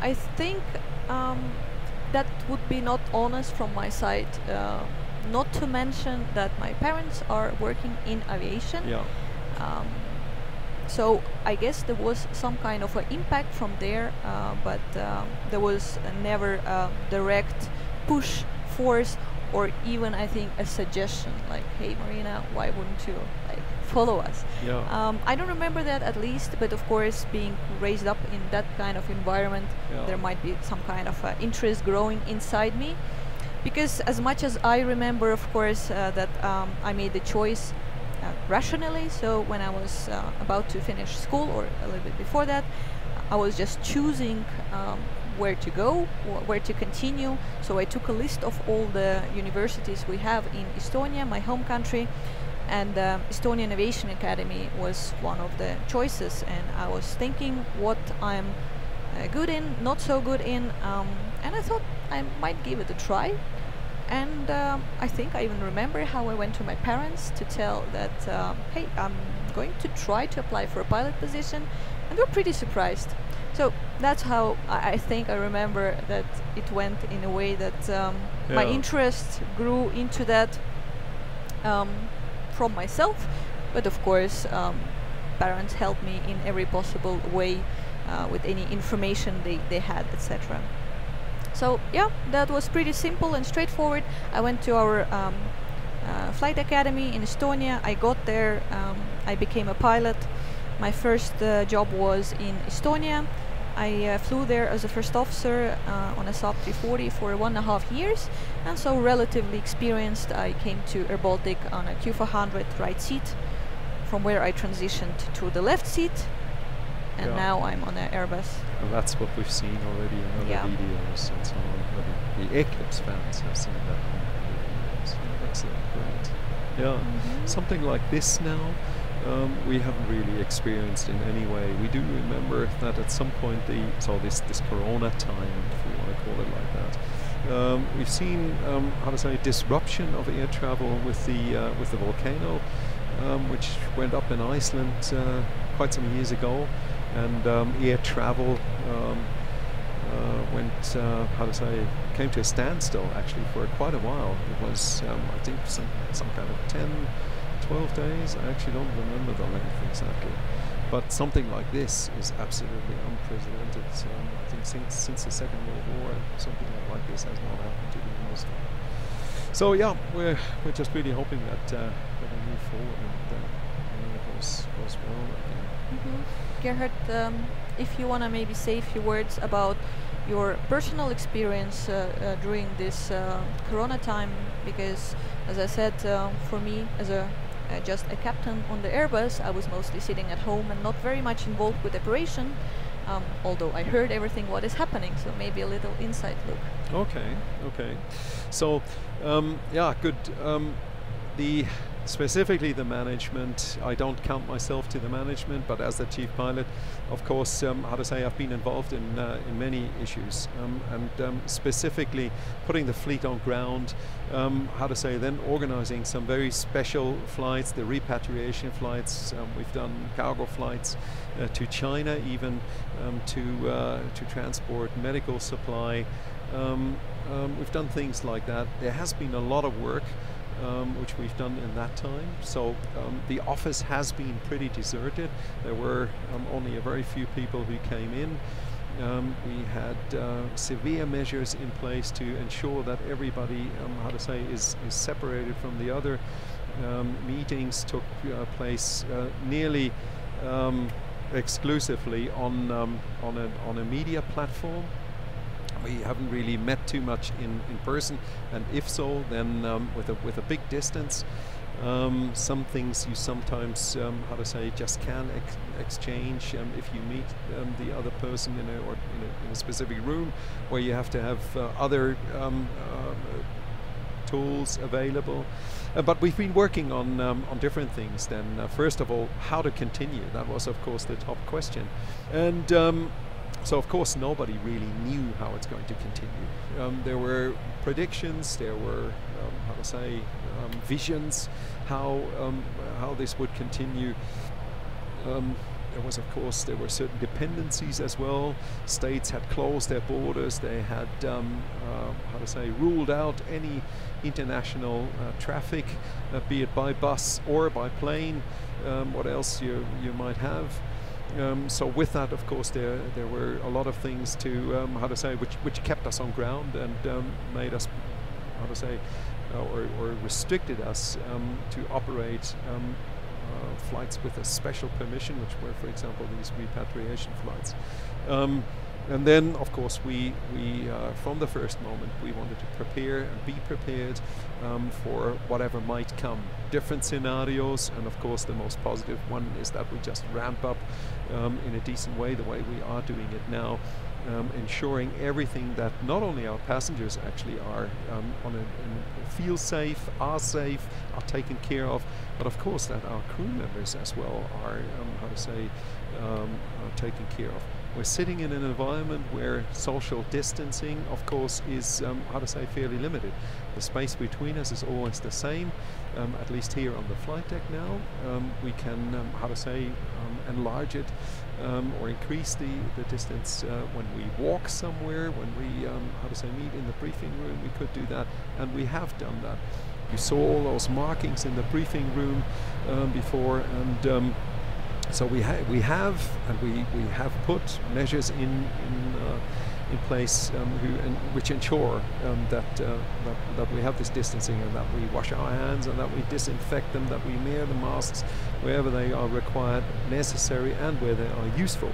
I think um, that would be not honest from my side. Uh, not to mention that my parents are working in aviation. Yeah. Um, so I guess there was some kind of an impact from there, uh, but um, there was never a direct push, force, or even I think a suggestion like, "Hey, Marina, why wouldn't you follow us?" Yeah. Um, I don't remember that at least, but of course, being raised up in that kind of environment, Yeah. there might be some kind of uh, interest growing inside me. Because as much as I remember, of course, uh, that um, I made the choice uh, rationally. So when I was uh, about to finish school, or a little bit before that, I was just choosing um, where to go, wh- where to continue. So I took a list of all the universities we have in Estonia, my home country, and um, Estonian Aviation Academy was one of the choices. And I was thinking what I'm uh, good in, not so good in, um, and I thought I might give it a try. And um, I think I even remember how I went to my parents to tell that, um, hey, I'm going to try to apply for a pilot position, and they were pretty surprised. So that's how I, I think I remember that it went in a way that um, my interest grew into that um, from myself, but of course, um, parents helped me in every possible way uh, with any information they, they had, etc. So yeah, that was pretty simple and straightforward. I went to our um, uh, flight academy in Estonia. I got there. Um, I became a pilot. My first uh, job was in Estonia. I uh, flew there as a first officer uh, on a Saab 340 for one and a half years, and so relatively experienced. I came to Air Baltic on a Q400 right seat, from where I transitioned to the left seat, and Yeah. now I'm on an Airbus. And that's what we've seen already in other Yeah. videos and so on. The, AirClips fans have seen that videos. Yeah, Excellent, great. Yeah, something like this now. Um, we haven't really experienced in any way. We do remember that at some point the so this this Corona time, if you want to call it like that, um, we've seen um, how to say disruption of air travel with the uh, with the volcano, um, which went up in Iceland uh, quite some years ago, and um, air travel um, uh, went uh, how to say came to a standstill actually for quite a while. It was um, I think some some kind of 10, 12 days. I actually don't remember the length exactly. But something like this is absolutely unprecedented. Um, I think since since the Second World War, something like this has not happened to be honest. So yeah, we're we're just really hoping that uh, that we move forward and uh, it goes goes well. again. Gerhard, um, if you want to maybe say a few words about your personal experience uh, uh, during this uh, Corona time, because as I said, uh, for me as a uh, just a captain on the Airbus, I was mostly sitting at home and not very much involved with operation. Um, although I heard everything what is happening, so maybe a little inside look. Okay, okay. So, um, yeah, good. Um, the specifically the management. I don't count myself to the management, but as the chief pilot, of course, um, how to say, I've been involved in uh, in many issues, um, and um, specifically putting the fleet on ground. Um, how to say, then organizing some very special flights, the repatriation flights. Um, we've done cargo flights uh, to China, even um, to uh, to transport medical supply. We've done things like that. There has been a lot of work um, which we've done in that time. So um, the office has been pretty deserted. There were um, only a very few people who came in. Um, we had uh, severe measures in place to ensure that everybody, um, how to say, is, is separated from the other. Um, meetings took uh, place uh, nearly exclusively on on a on a media platform we haven't really met too much in, in person, and if so, then um, with a with a big distance. Um, some things you sometimes, um, how to say, just can ex- exchange um, if you meet um, the other person in a or in a, in a specific room, where you have to have uh, other um, uh, tools available. Uh, but we've been working on um, on different things. Then, uh, first of all, how to continue. That was, of course, the top question, and. So of course nobody really knew how it's going to continue. Um, there were predictions, there were um, how to say um, visions, how um, how this would continue. Um, there was, of course, there were certain dependencies as well. States had closed their borders. They had, uh, how to say, ruled out any international uh, traffic, uh, be it by bus or by plane. What else you you might have? Um, so with that, of course, there there were a lot of things to um, how to say, which which kept us on ground and um, made us, how to say, uh, or, or restricted us um, to operate um, uh, flights with a special permission, which were, for example, these repatriation flights. Um, and then, of course, we, we uh, from the first moment, we wanted to prepare and be prepared for whatever might come. Different scenarios, and of course, the most positive one is that we just ramp up um, in a decent way, the way we are doing it now. Um, ensuring everything that not only our passengers actually are um, on a, feel safe, are safe, are taken care of, but of course that our crew members as well are, um, how to say, um, are taken care of. We're sitting in an environment where social distancing, of course, is, um, how to say, fairly limited. The space between us is always the same, um, at least here on the flight deck now. Um, we can, um, how to say, um, enlarge it um, or increase the, the distance uh, when we walk somewhere, when we, how to say, meet in the briefing room, we could do that, and we have done that. You saw all those markings in the briefing room before, and so we, ha we have and we, we have put measures in in, uh, in place um, who, which ensure um, that, uh, that, that we have this distancing and that we wash our hands and that we disinfect them, that we wear the masks wherever they are required, necessary, and where they are useful.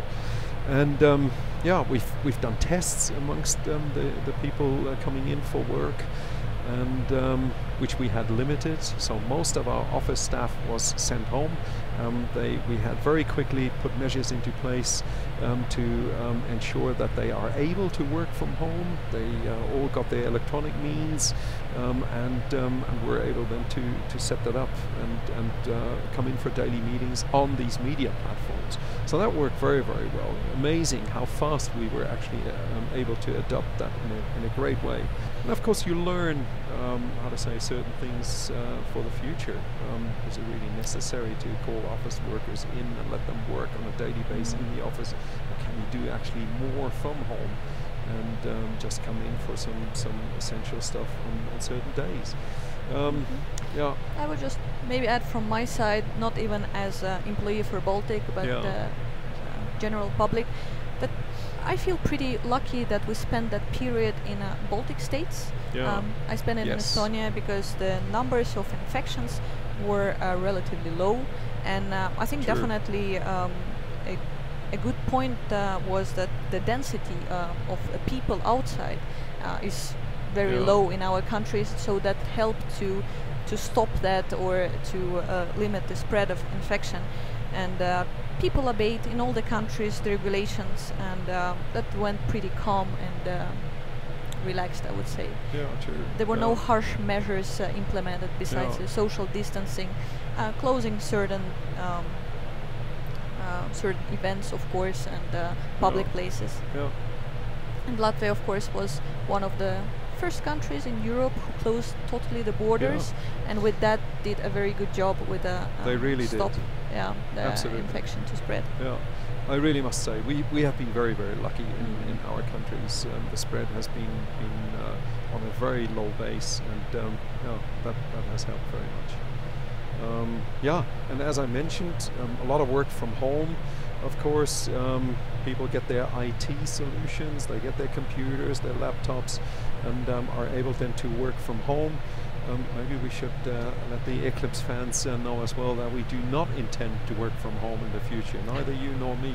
And um, yeah, we've we've done tests amongst um, the the people uh, coming in for work and um, which we had limited. So most of our office staff was sent home. Um, they, we had very quickly put measures into place um, to um, ensure that they are able to work from home. They uh, all got their electronic means um, and, um, and were able then to, to set that up and, and uh, come in for daily meetings on these media platforms. So that worked very, very well. Amazing how fast we were actually um, able to adopt that in a, in a great way. And of course, you learn um, how to say certain things uh, for the future. Um, is it really necessary to call office workers in and let them work on a daily basis in the office? Or can we do actually more from home and um, just come in for some, some essential stuff on, on certain days? Um, mm-hmm. yeah. I would just maybe add from my side, not even as an employee for Baltic, but yeah. uh, general public, that I feel pretty lucky that we spent that period in uh, Baltic states. Yeah. Um, I spent it yes. in Estonia because the numbers of infections were uh, relatively low, and uh, I think True. definitely um, a, a, good point uh, was that the density uh, of people outside uh, is very yeah. low in our countries, so that helped to to stop that or to limit the spread of infection and uh, people obeyed in all the countries the regulations and uh, that went pretty calm and uh, relaxed I would say. Yeah, true. There were yeah. no harsh measures uh, implemented besides social distancing, uh, closing certain um, uh, certain events of course and public yeah. places. Yeah. And Latvia of course was one of the first countries in Europe who closed totally the borders, yeah. and with that did a very good job with a um, they really stop, did. Yeah, the Absolutely. infection to spread. Yeah. I really must say we, we have been very very lucky in, in our countries. Um, the spread has been been uh, on a very low base, and um, yeah, that that has helped very much. Um, yeah, and as I mentioned, um, a lot of work from home. Of course, um, people get their IT solutions, they get their computers, their laptops, and um, are able then to work from home. Um, maybe we should uh, let the AirClips fans uh, know as well that we do not intend to work from home in the future, neither you nor me.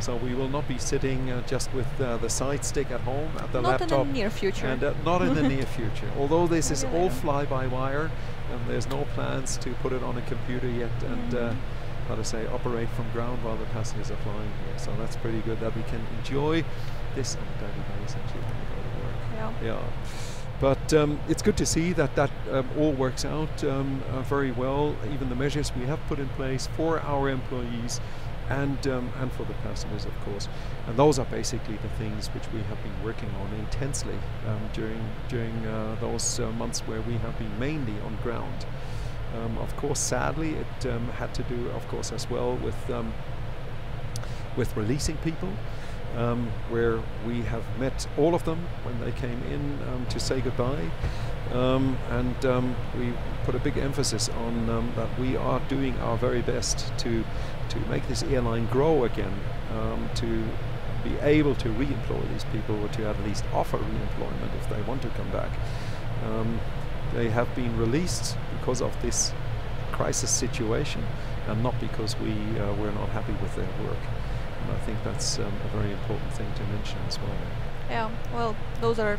So we will not be sitting uh, just with uh, the side stick at home at the not laptop. Not in the near future. And uh, not in the near future. Although this is all fly-by-wire, and there's no plans to put it on a computer yet, and uh, mm. how to say operate from ground while the passengers are flying here. So that's pretty good that we can enjoy this on a daily basis actually when we go to work. Yeah. Yeah. But um, it's good to see that that um, all works out um, uh, very well. Even the measures we have put in place for our employees and um, and for the passengers, of course. And those are basically the things which we have been working on intensely um, during during uh, those uh, months where we have been mainly on ground. Um, of course, sadly, it had to do, of course, as well with with releasing people. Um, where we have met all of them when they came in um, to say goodbye. Um, and um, we put a big emphasis on um, that we are doing our very best to to make this airline grow again, um, to be able to re-employ these people or to at least offer re-employment if they want to come back. they have been released because of this crisis situation and not because we uh, were not happy with their work. And I think that's um, a very important thing to mention as well. Yeah, well, those are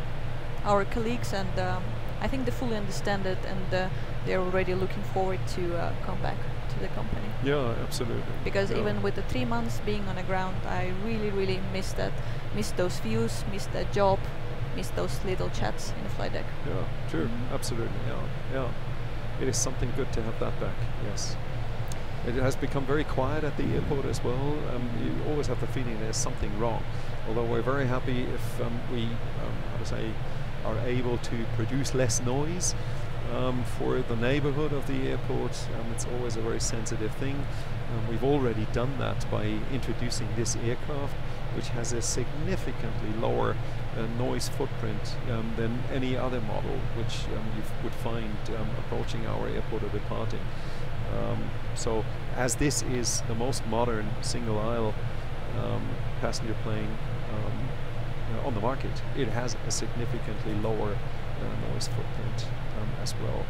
our colleagues, and um, I think they fully understand it, and uh, they're already looking forward to uh, come back to the company. Yeah, absolutely. Because yeah. even with the three months being on the ground, I really, really miss that, miss those views, miss that job, miss those little chats in the flight deck. Yeah, true, mm-hmm. absolutely. Yeah, yeah. It is something good to have that back. Yes. It has become very quiet at the airport as well. Um, you always have the feeling there's something wrong. Although we're very happy if um, we, um, how to say, are able to produce less noise um, for the neighborhood of the airport. Um, it's always a very sensitive thing. Um, we've already done that by introducing this aircraft, which has a significantly lower uh, noise footprint um, than any other model which um, you would find um, approaching our airport or departing. Um, so as this is the most modern single aisle um, passenger plane um, on the market, it has a significantly lower uh, noise footprint as well.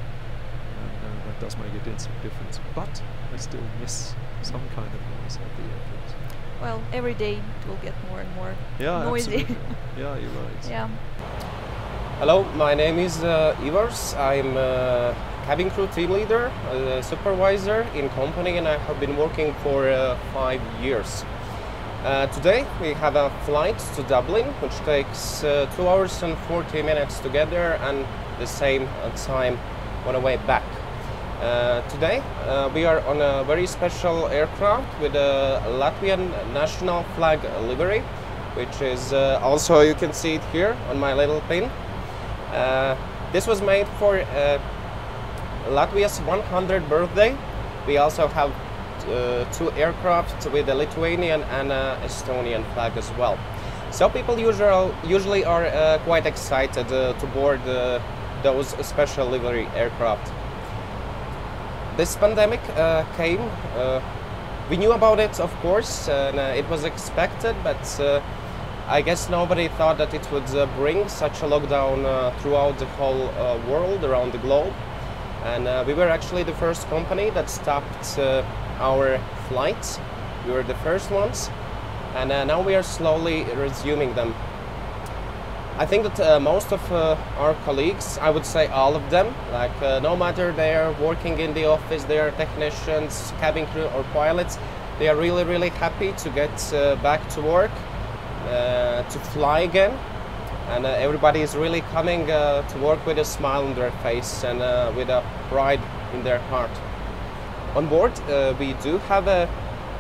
And uh, that does make a difference. But I still miss some kind of noise at the airport. Well, every day it will get more and more yeah, noisy. yeah, you're right. Yeah. Hello, my name is uh, Ivars. I'm uh, cabin crew team leader, uh, supervisor in company, and I have been working for uh, five years. Uh, today we have a flight to Dublin, which takes uh, two hours and 40 minutes together, and the same time on the way back. Uh, today uh, we are on a very special aircraft with a Latvian national flag livery, which is also you can see it here on my little pin. this was made for Latvia's 100th birthday. We also have uh, two aircraft with a Lithuanian and a Estonian flag as well. So people usual, usually are uh, quite excited uh, to board uh, those special livery aircraft. This pandemic uh, came. Uh, we knew about it, of course, and it was expected, but I guess nobody thought that it would bring such a lockdown throughout the whole world, around the globe and uh, we were actually the first company that stopped uh, our flights. We were the first ones, and uh, now we are slowly resuming them. I think that uh, most of uh, our colleagues, I would say all of them, like uh, no matter they are working in the office, they are technicians, cabin crew, or pilots, they are really, really happy to get back to work, to fly again, and uh, everybody is really coming uh, to work with a smile on their face and uh, with a pride in their heart. On board, uh, we do have a,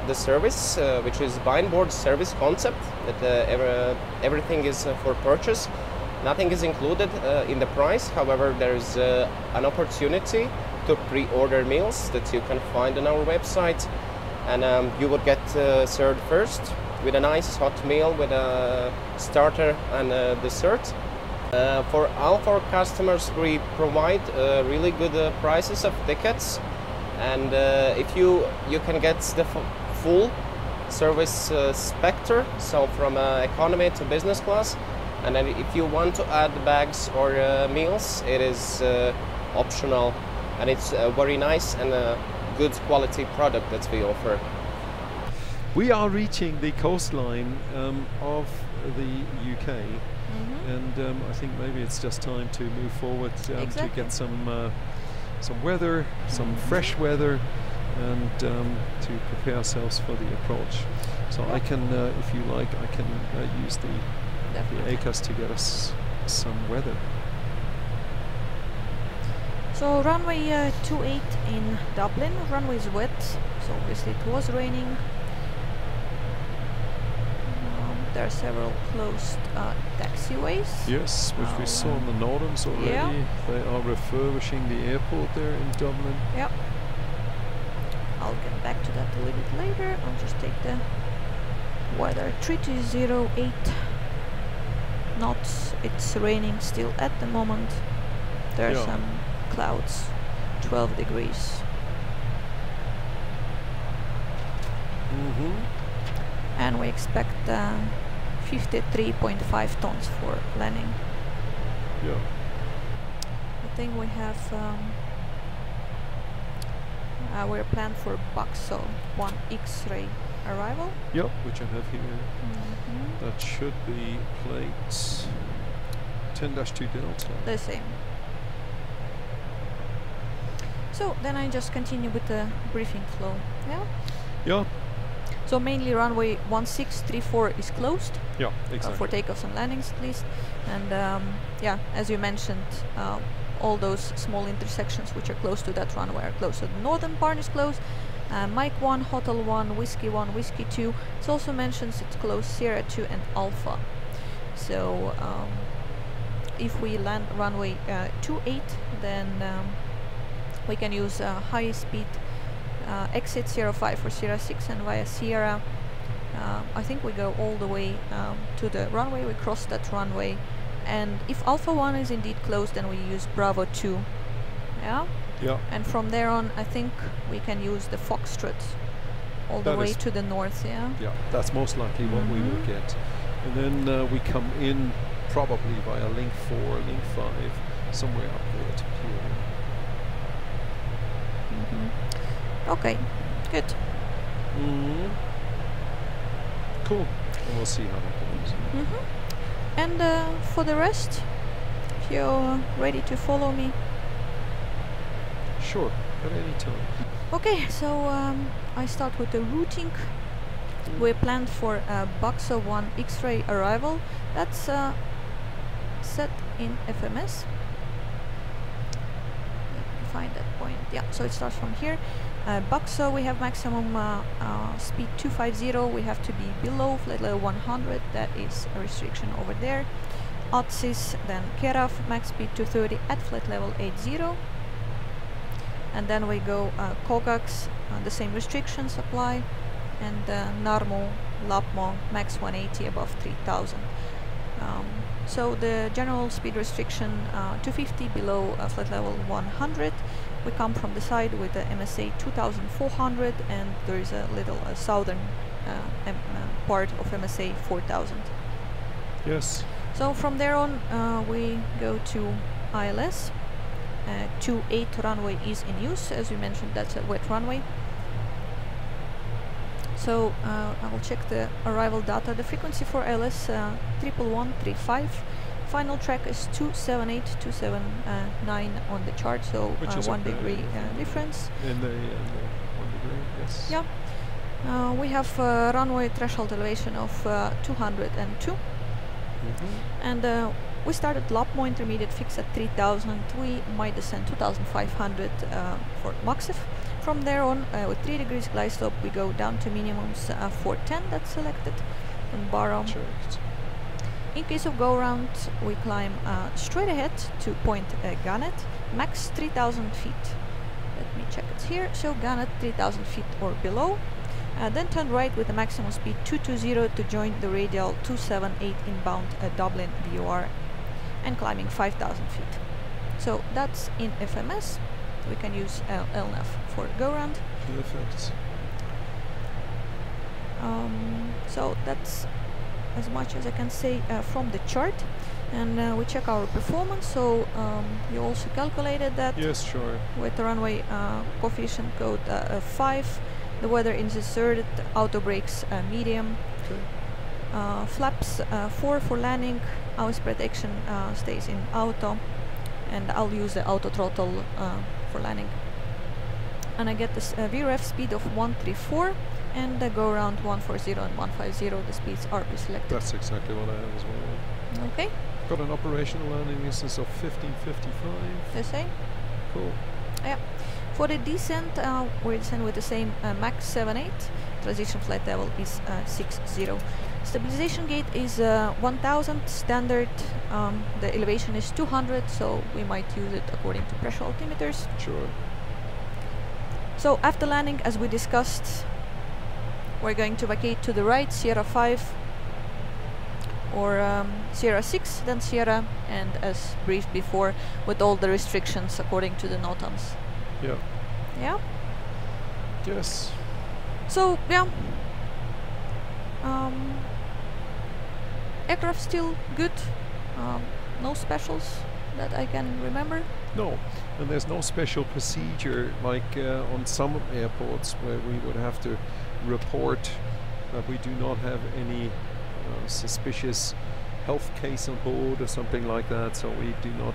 the service, uh, which is buy on board service concept, that uh, ever, everything is for purchase. Nothing is included in the price, however, there is an opportunity to pre-order meals that you can find on our website and um, you would get served first with a nice hot meal with a starter and a dessert. Uh, for all our customers, we provide uh, really good uh, prices of tickets, and uh, if you you can get the full service uh, spectre, so from uh, economy to business class, and then if you want to add bags or meals, it is optional, and it's a very nice and a good quality product that we offer. We are reaching the coastline um, of the UK, mm -hmm. and um, I think maybe it's just time to move forward um, exactly. to get some uh, some weather, some fresh weather, and um, to prepare ourselves for the approach. So I can, uh, if you like, I can uh, use the the ACARS to get us some weather. So runway uh, 28 in Dublin, runway is wet, so obviously it was raining, there are several closed uh, taxiways. Yes, which we saw on the NOTAMs already. Yeah. They are refurbishing the airport there in Dublin. Yep. I'll get back to that a little bit later. I'll just take the weather 3208 knots. It's raining still at the moment. There are Yeah. some clouds, 12 degrees. Mm-hmm. And we expect uh, 53.5 tons for landing. Yeah. I think we have um, uh, we're planned for Buxo 1 X-ray arrival. Yep, which I have here. Mhm. That should be plates 10-2 Delta. The same. So then I just continue with the briefing flow. Yeah. Yeah, So mainly runway 1634 is closed yeah, uh, for takeoffs and landings at least. And um, yeah, as you mentioned, uh, all those small intersections which are close to that runway are closed. So the northern part is closed. Uh, Mike 1, Hotel 1, Whiskey 1, Whiskey 2. It also mentions it's closed Sierra 2 and Alpha. So um, if we land runway uh, 28, then um, we can use uh, high speed uh, exit Sierra 5 for Sierra 6 and via Sierra um, I think we go all the way um, to the runway, we cross that runway and if Alpha 1 is indeed closed then we use Bravo 2 yeah Yeah, and from there on I think we can use the Foxtrot all the way to the north yeah yeah, that's most likely what we will Mhm. get. And then uh, we come in probably via link 4, link 5, somewhere up there to Kyoto. Mhm. okay good Mm. Cool. And we'll see how that goes. And uh, for the rest if you're ready to follow me Sure, at any time. Okay, so um, I start with the routing. We're planned for a Buxo 1 X-ray arrival. That's uh, set in FMS. Let me find that point. Yeah, so it starts from here. Uh, Buxo, we have maximum uh, uh, speed 250. We have to be below flight level 100. That is a restriction over there. Otsis, then Keraf, max speed 230 at flight level 80 and then we go uh, Kogax, uh, the same restrictions apply, and uh, Narmo, Lapmo, max 180 above 3000. Um, so the general speed restriction uh, 250 below uh, flight level 100. We come from the side with the MSA 2400 and there is a little uh, southern uh, uh, part of MSA 4000. Yes. So from there on, uh, we go to ILS. Uh, 28 runway is in use, as you mentioned, that's a wet runway. So uh, I will check the arrival data. The frequency for ILS uh, 11135. Final track is 278, 279 on the chart, so Which uh, is one degree uh, difference. In the, in the one degree, yes. Yeah. Uh, we have uh, runway threshold elevation of uh, 202. Mhm. and uh, we started Lapmo intermediate fix at 3000 we might descend 2500 uh, for Maxif from there on uh, with 3 degrees glide slope we go down to minimums uh, 410 that's selected and Barham Checked. In case of go round we climb uh, straight ahead to point uh, Gannet max 3000 feet let me check it here so Gannet 3000 feet or below uh, then turn right with a maximum speed 220 to join the radial 278 inbound uh, Dublin VOR and climbing 5000 feet. So that's in FMS. We can use uh, LNAV for go round. Perfect. Um, so that's as much as I can say uh, from the chart. And uh, we check our performance. So um, you also calculated that Yes, sure. with the runway uh, coefficient code uh, uh, 5. The weather is inserted, auto brakes uh, medium, Okay. uh, flaps uh, 4 for landing, our spread action uh, stays in auto, and I'll use the auto throttle uh, for landing. And I get this uh, VREF speed of 134 and the go around 140 and 150, the speeds are preselected. That's exactly what I have as well. Okay, Got an operational landing distance of 1555. the same. Cool. Yeah. For the descent, uh, we descend with the same uh, Max 78. Transition flight level is uh, 60. Stabilization gate is uh, 1000 standard. Um, the elevation is 200, so we might use it according to pressure altimeters. Sure. So after landing, as we discussed, we're going to vacate to the right, Sierra 5 or um, Sierra 6, then Sierra, and as briefed before, with all the restrictions according to the NOTAMs. Yeah. Yeah. Yes. So yeah. Um, aircraft still good. Um, no specials that I can remember. No, and there's no special procedure like uh, on some airports where we would have to report that we do not have any uh, suspicious health case on board or something like that. So we do not.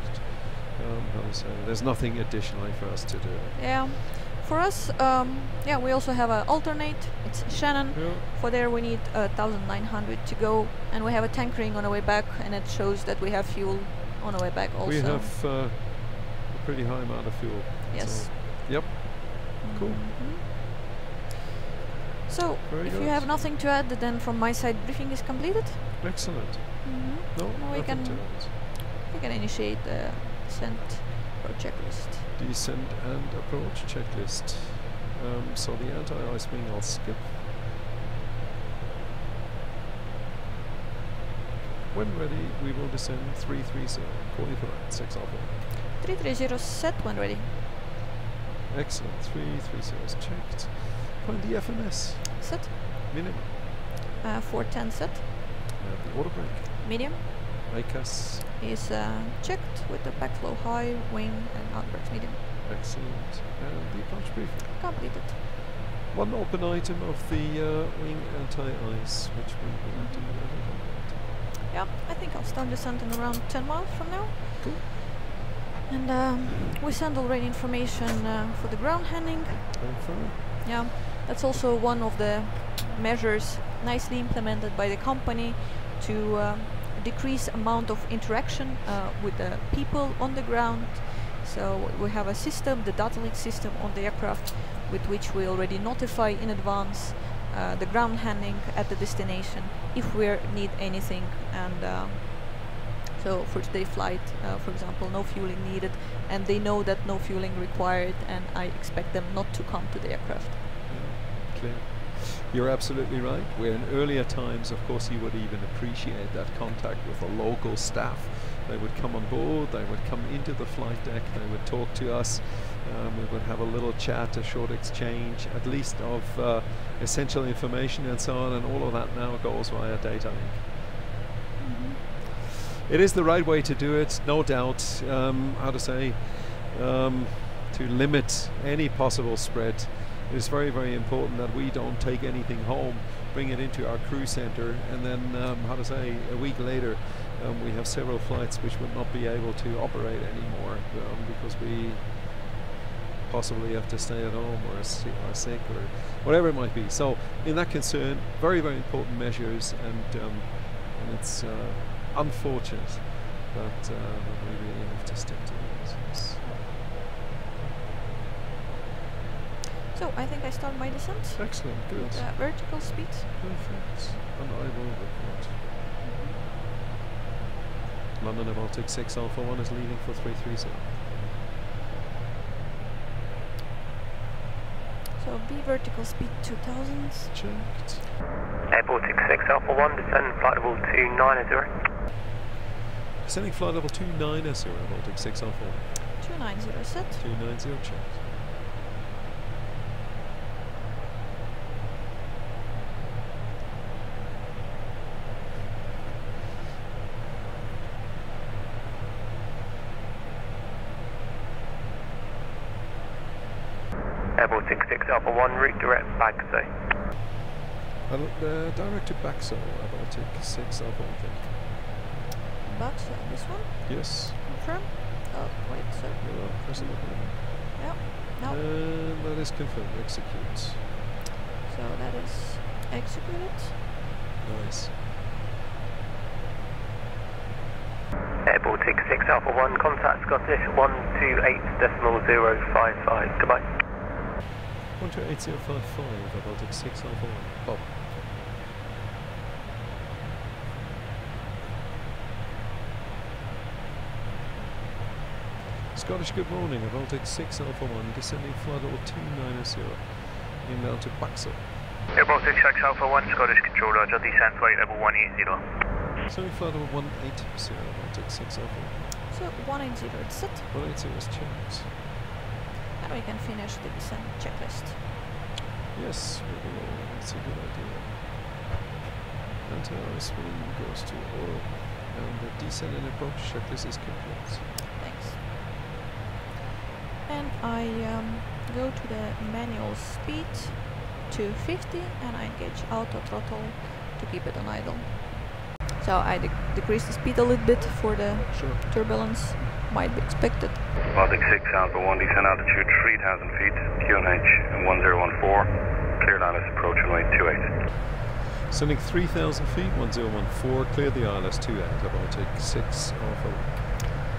Um, say? There's nothing additionally for us to do. Yeah. For us, um, yeah, we also have an alternate. It's Shannon. Yeah. For there, we need uh, 1,900 to go, and we have a tankering on the way back, and it shows that we have fuel on the way back also. We have uh, a pretty high amount of fuel. Yes. So, yep. Cool. So, Very if good. you have nothing to add, then from my side, briefing is completed. Excellent. Mhm. No, Now we can we can initiate the descent or checklist. Descent and approach checklist. Um, so the anti-ice wing I'll skip. When ready, we will descend 330, calling for right, 6 alpha. 330 set when ready. Excellent, 330 is checked. Find the FMS, Set. minimum, Uh, 410 set. and the auto brake. Medium EICAS, is uh, checked with the pack flow high, wing, and outbreaks medium. excellent. And the approach briefing. Completed. One open item of the uh, wing anti-ice, which we will do moment. Yeah, I think I'll start descent in around 10 miles from now. Cool. And um, we send already information uh, for the ground handling. Yeah, that's also one of the measures nicely implemented by the company to um, decrease amount of interaction uh, with the people on the ground. So we have a system, the data link system on the aircraft, with which we already notify in advance uh, the ground handling at the destination if we need anything. And um, so for today's flight, uh, for example, no fueling needed, and they know that no fueling required, and I expect them not to come to the aircraft. Clear. You're absolutely right. Where in earlier times, of course, you would even appreciate that contact with the local staff. They would come on board, they would come into the flight deck, they would talk to us, um, we would have a little chat, a short exchange, at least of uh, essential information and so on, and all of that now goes via data link. It is the right way to do it, no doubt. Um, how to say, um, to limit any possible spread. It is very, very important that we don't take anything home, bring it into our crew center, and then, um, how to say, a week later, um, we have several flights which would not be able to operate anymore um, because we possibly have to stay at home or are sick or whatever it might be. So, in that concern, very, very important measures, and, um, and it's uh, unfortunate that uh, we really have to stick to these. Yes. So I think I start my descent. Excellent, good. With, uh, vertical speed. Perfect. And I will report. London Baltic 6 Alpha 1 is leaving for 330. So B vertical speed 2000. Checked. Air Baltic 6 Alpha 1, descend flight level 290. Sending flight level 290 Baltic 6 Alpha 1. 290 set. 290 checked. Air Baltic 6 Alpha 1, route direct back, so. Uh, uh, direct to Baxo, uh, Baltic 6 Alpha 1, think. Back, so this one. Yes. Confirm. Oh, wait, so. Uh, press the button. Yeah. No. And that is confirmed. Execute. So that is executed. Nice. Air Baltic 6 Alpha 1, contact Scottish 128.055. Goodbye. 128055, uh, Baltic 6 Alpha 1. Bob. Scottish good morning, uh, Baltic 6 Alpha 1, descending flight level 290, inbound to Baxo. Air Baltic 6 Alpha 1, Scottish Control, Roger, descent flight level 180. So flight level 180, Baltic 6 Alpha. So 180 is set. 180 is checked. We can finish the descent checklist. Yes, will. That's a good idea. Anti-RSV goes to auto. And the descent and approach checklist is complete. Thanks. And I um, go to the manual speed to 50 and I engage auto throttle to keep it on idle. So I de decrease the speed a little bit for the sure. turbulence, might be expected. Baltic 6 Alpha 1, descend altitude 3000 feet, QNH 1014, cleared ILS approach runway 28. Sending 3000 feet, 1014, clear the ILS 28, Baltic 6 Alpha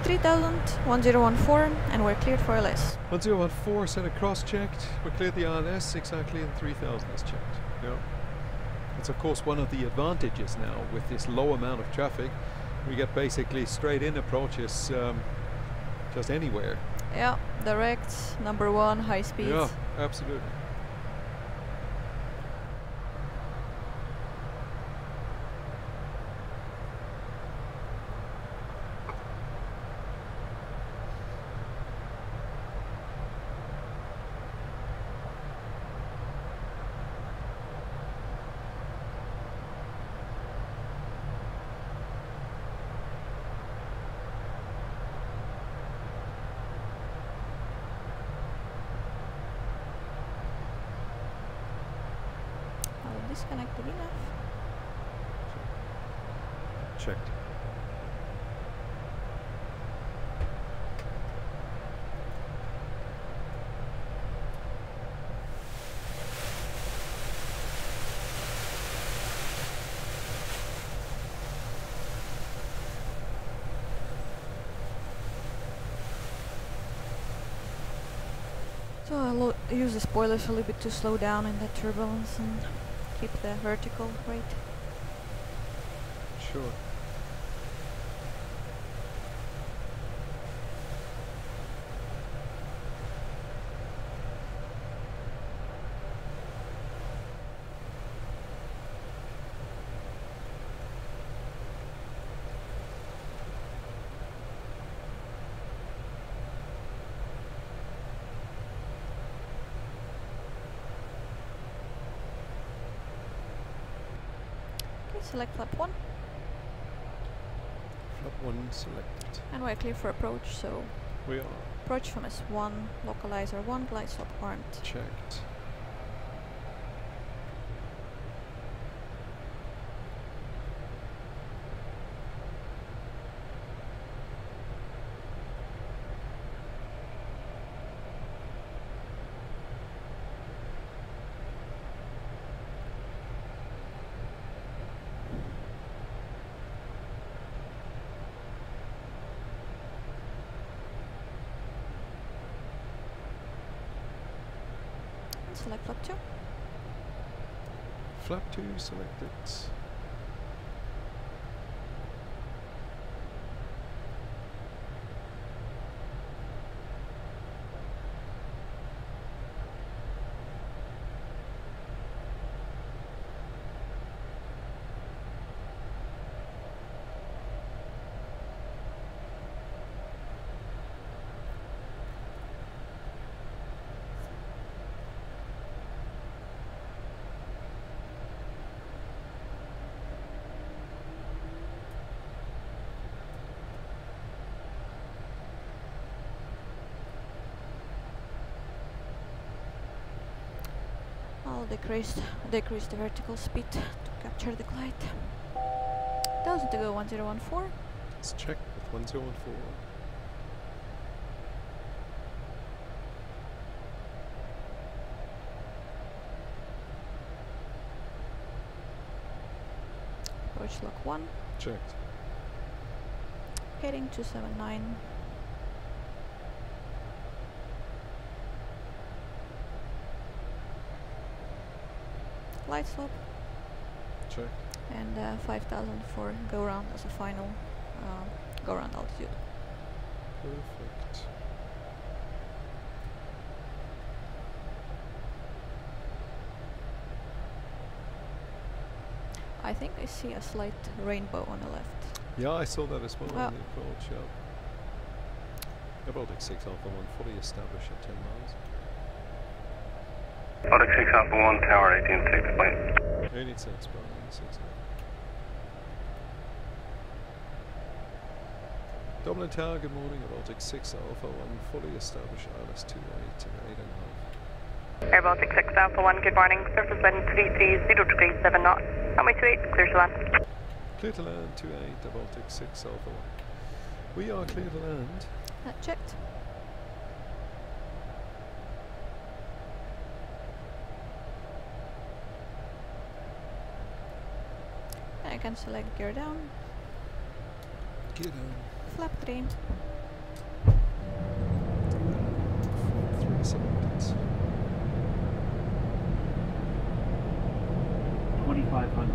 3000, 1014, and we're cleared for LS. 1014, send a cross checked, we're cleared the ILS exactly, and 3000 is checked. Yeah. It's of course one of the advantages now with this low amount of traffic. We get basically straight in approaches um, just anywhere. Yeah, direct, number one, high speed. Yeah, absolutely. disconnected enough. Checked. So I'll use the spoilers a little bit to slow down in that turbulence and keep the vertical rate. Sure. Select flap 1. Flap 1 selected. And we're clear for approach, so... We are. Approach from S1, localizer 1, glide slope armed. Checked. Select flap 2. Flap 2 selected. I'll decrease, decrease the vertical speed to capture the glide. Thousand to go 1014. Let's check with 1014. Approach lock 1. Checked. Heading 279. Light slope. Check. And uh, 5000 for go round as a final uh, go round altitude. Perfect. I think I see a slight rainbow on the left. Yeah, I saw that as well Ah. on the approach, yeah. Baltic 6 Alpha 1 fully established at 10 miles. Baltic 6 Alpha 1, tower 18.6, plane. 86, Bravo 86. Dublin Tower, good morning. Air Baltic 6 Alpha 1 fully established ILS 28 to 8.5. Air Baltic 6 Alpha 1, good morning. Surface wind 330 degrees 7 knots. Runway 28, clear to land. Clear to land 28, Air Baltic 6 Alpha 1. We are clear to land. Uh, checked. I can select gear down, Gear down. flap 3, Three seconds. 2500.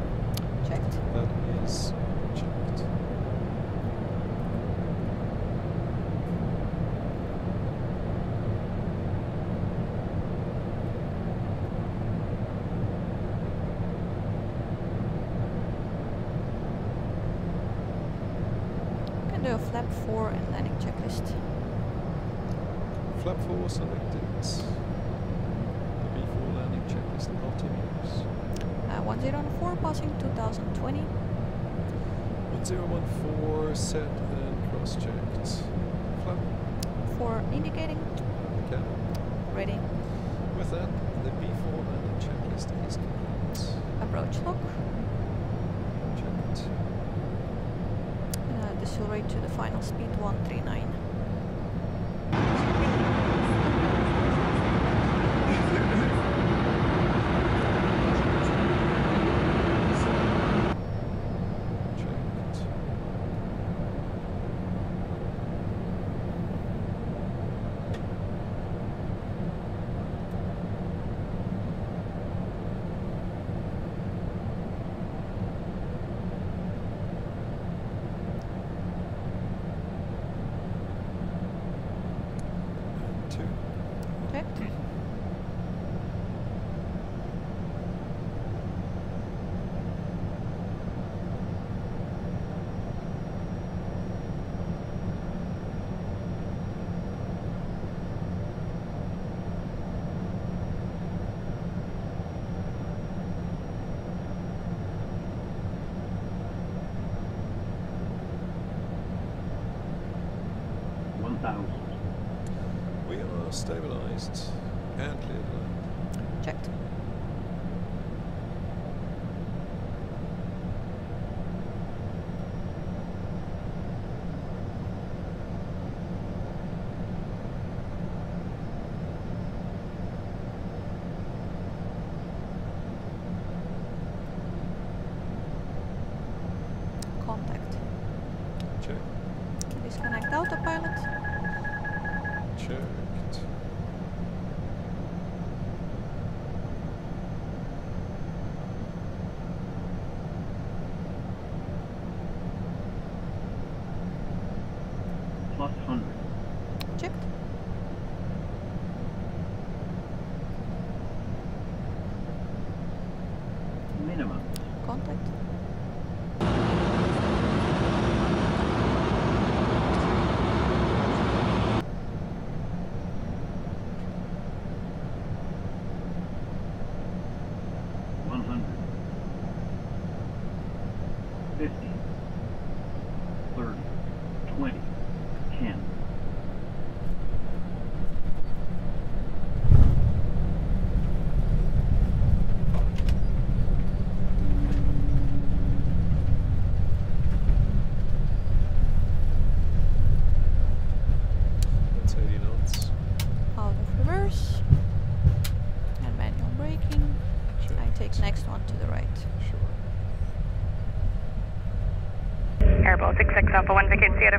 checked. That is checked. Can do a flap 4 and landing checklist. Flap 4 selected. The B4 landing checklist continues. Uh, 104 passing 2020. 1014 set and cross checked. Flap 4 indicating. Cabin. Ready. With that, the B4 landing checklist is complete. Approach lock. Checked. Uh, decelerate to the final speed 139.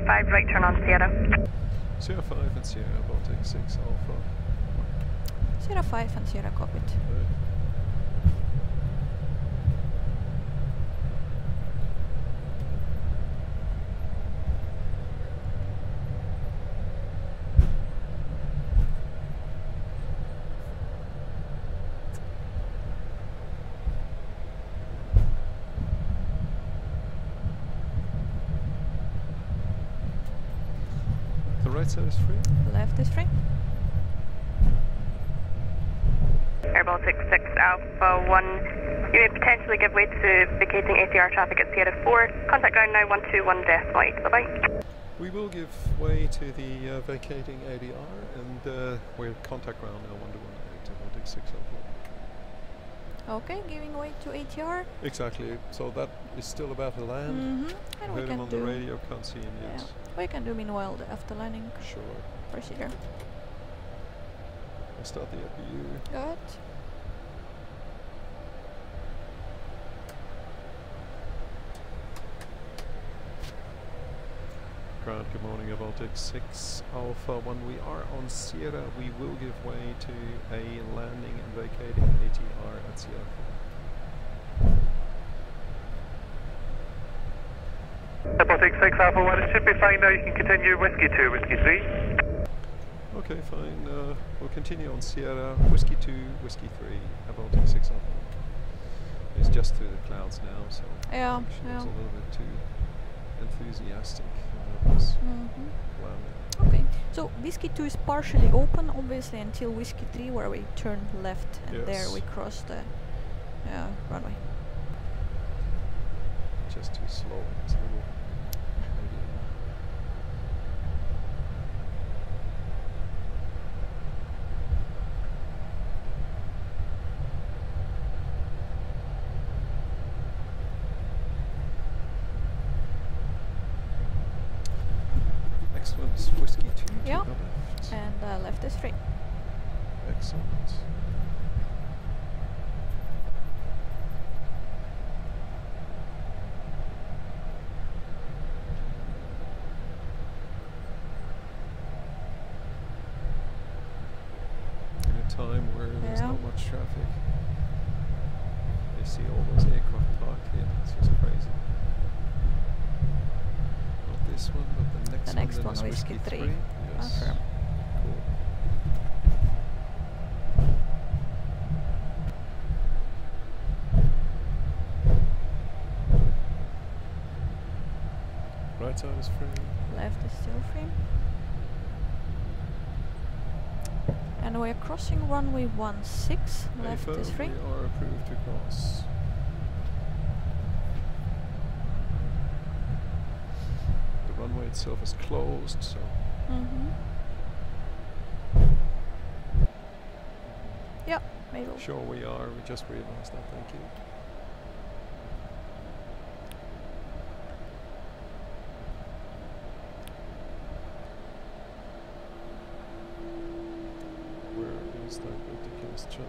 5, right turn on Sierra. Sierra 5 and Sierra Baltic 6 Alpha. Sierra 5 and Sierra cockpit. Right. Side is free. Left is free. Air Baltic 6 Alpha 1. You may potentially give way to vacating ATR traffic at Sierra 4. Contact ground now 121 decimal 8. Bye bye. We will give way to the uh, vacating ATR and uh, we're contact ground now 118 Baltic 6 Alpha. Okay, giving way to ATR. Exactly. So that is still about to land. Mhm, and we Heard him can on do- the radio. Can't see him yet. Yeah. We can do meanwhile the after landing Sure. procedure. I'll start the APU. Good. Ground, good morning, Baltic 6 Alpha 1. We are on Sierra. We will give way to a landing and vacating ATR at Sierra 4. Baltic 6 Alpha 1, it should be fine now. You can continue Whiskey 2, Whiskey 3. Okay, fine. Uh, we'll continue on Sierra. Whiskey 2, Whiskey 3, Baltic 6 Alpha 1. It's just through the clouds now, so Yeah, I think she was a little bit too enthusiastic Mhm. landing. Okay, so Whiskey 2 is partially open, obviously, until Whiskey 3, where we turn left, and there we cross the uh, runway. Just too slow. It's a little. maybe- Next one is whiskey two. to Yeah, the left. and uh, left is free. Excellent. In a time where there's Yeah. not much traffic, you see all those aircraft parked here. It's just crazy. Not this one, but the next The one. next then one, is Whiskey Whiskey 3. three. Yes. Confirm. Cool. Right side is free. Left is still free. And we're crossing runway 16. Left AFO, is free. We are approved to cross. The runway itself is closed, so Mm-hmm. Yeah, maybe. sure we are. We just realized that. Thank you. Where is that ridiculous chart?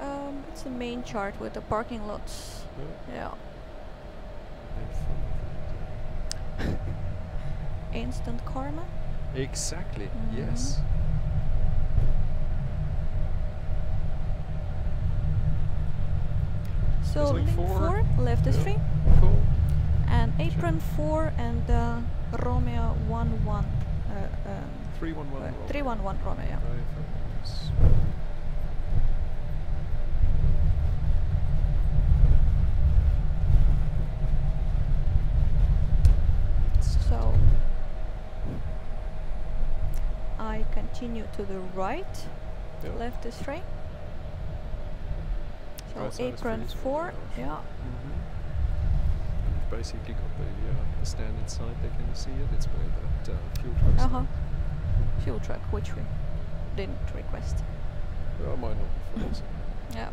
Um, it's the main chart with the parking lots. Yeah. Instant karma. Exactly. Mhm. Yes. So Is link four? four, left is Yeah. free. Cool. And apron four and uh, Romeo one one. Uh, um, Three one one. uh, three one one Romeo. Yeah. Right. yes. So I continue to the right. Yeah. Left is free. So Right is apron four. yeah. Mhm. And We've basically got the, uh, the standard side there. Can you see it? It's where that uh, fuel truck Uh huh. Fuel truck, which we didn't request. Well, might not be Yeah.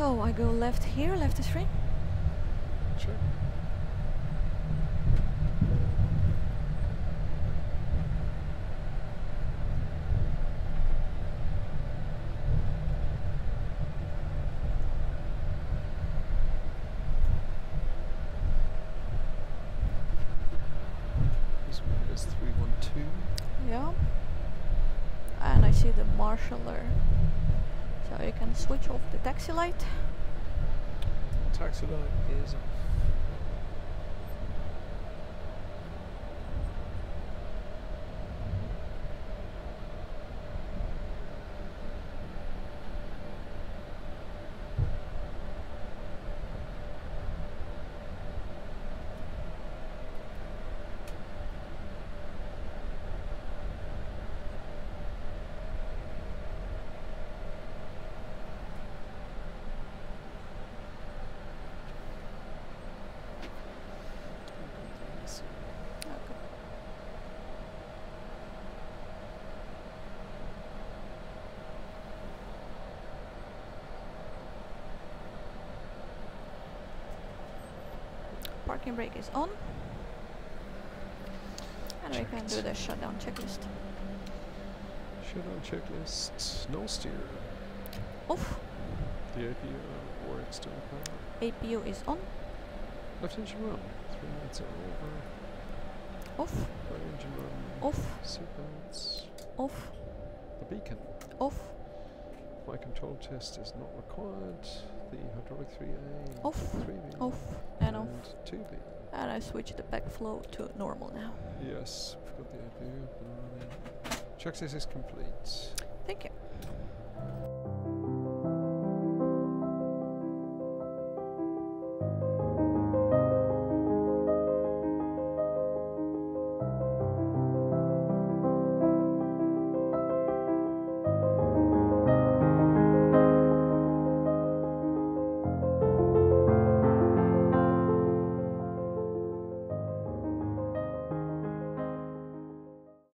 So I go left here, left is free. Sure. This one is 312. Yeah. And I see the marshaller. So you can switch off the taxi light. Taxi light is off. Parking brake is on. And we can do the shutdown checklist. Shutdown checklist. No steer. Off. The APU works power. APU is on. Left engine run. Three minutes are over. Off. Right engine run. Off. Seatbelts. Off. The beacon. Off. Flight control test is not required. The hydraulic 3A. Off. 3B. Off. And off. 2B. And I switch the pack flow to normal now. Yes, we've got the APU up and running. Checklist is complete.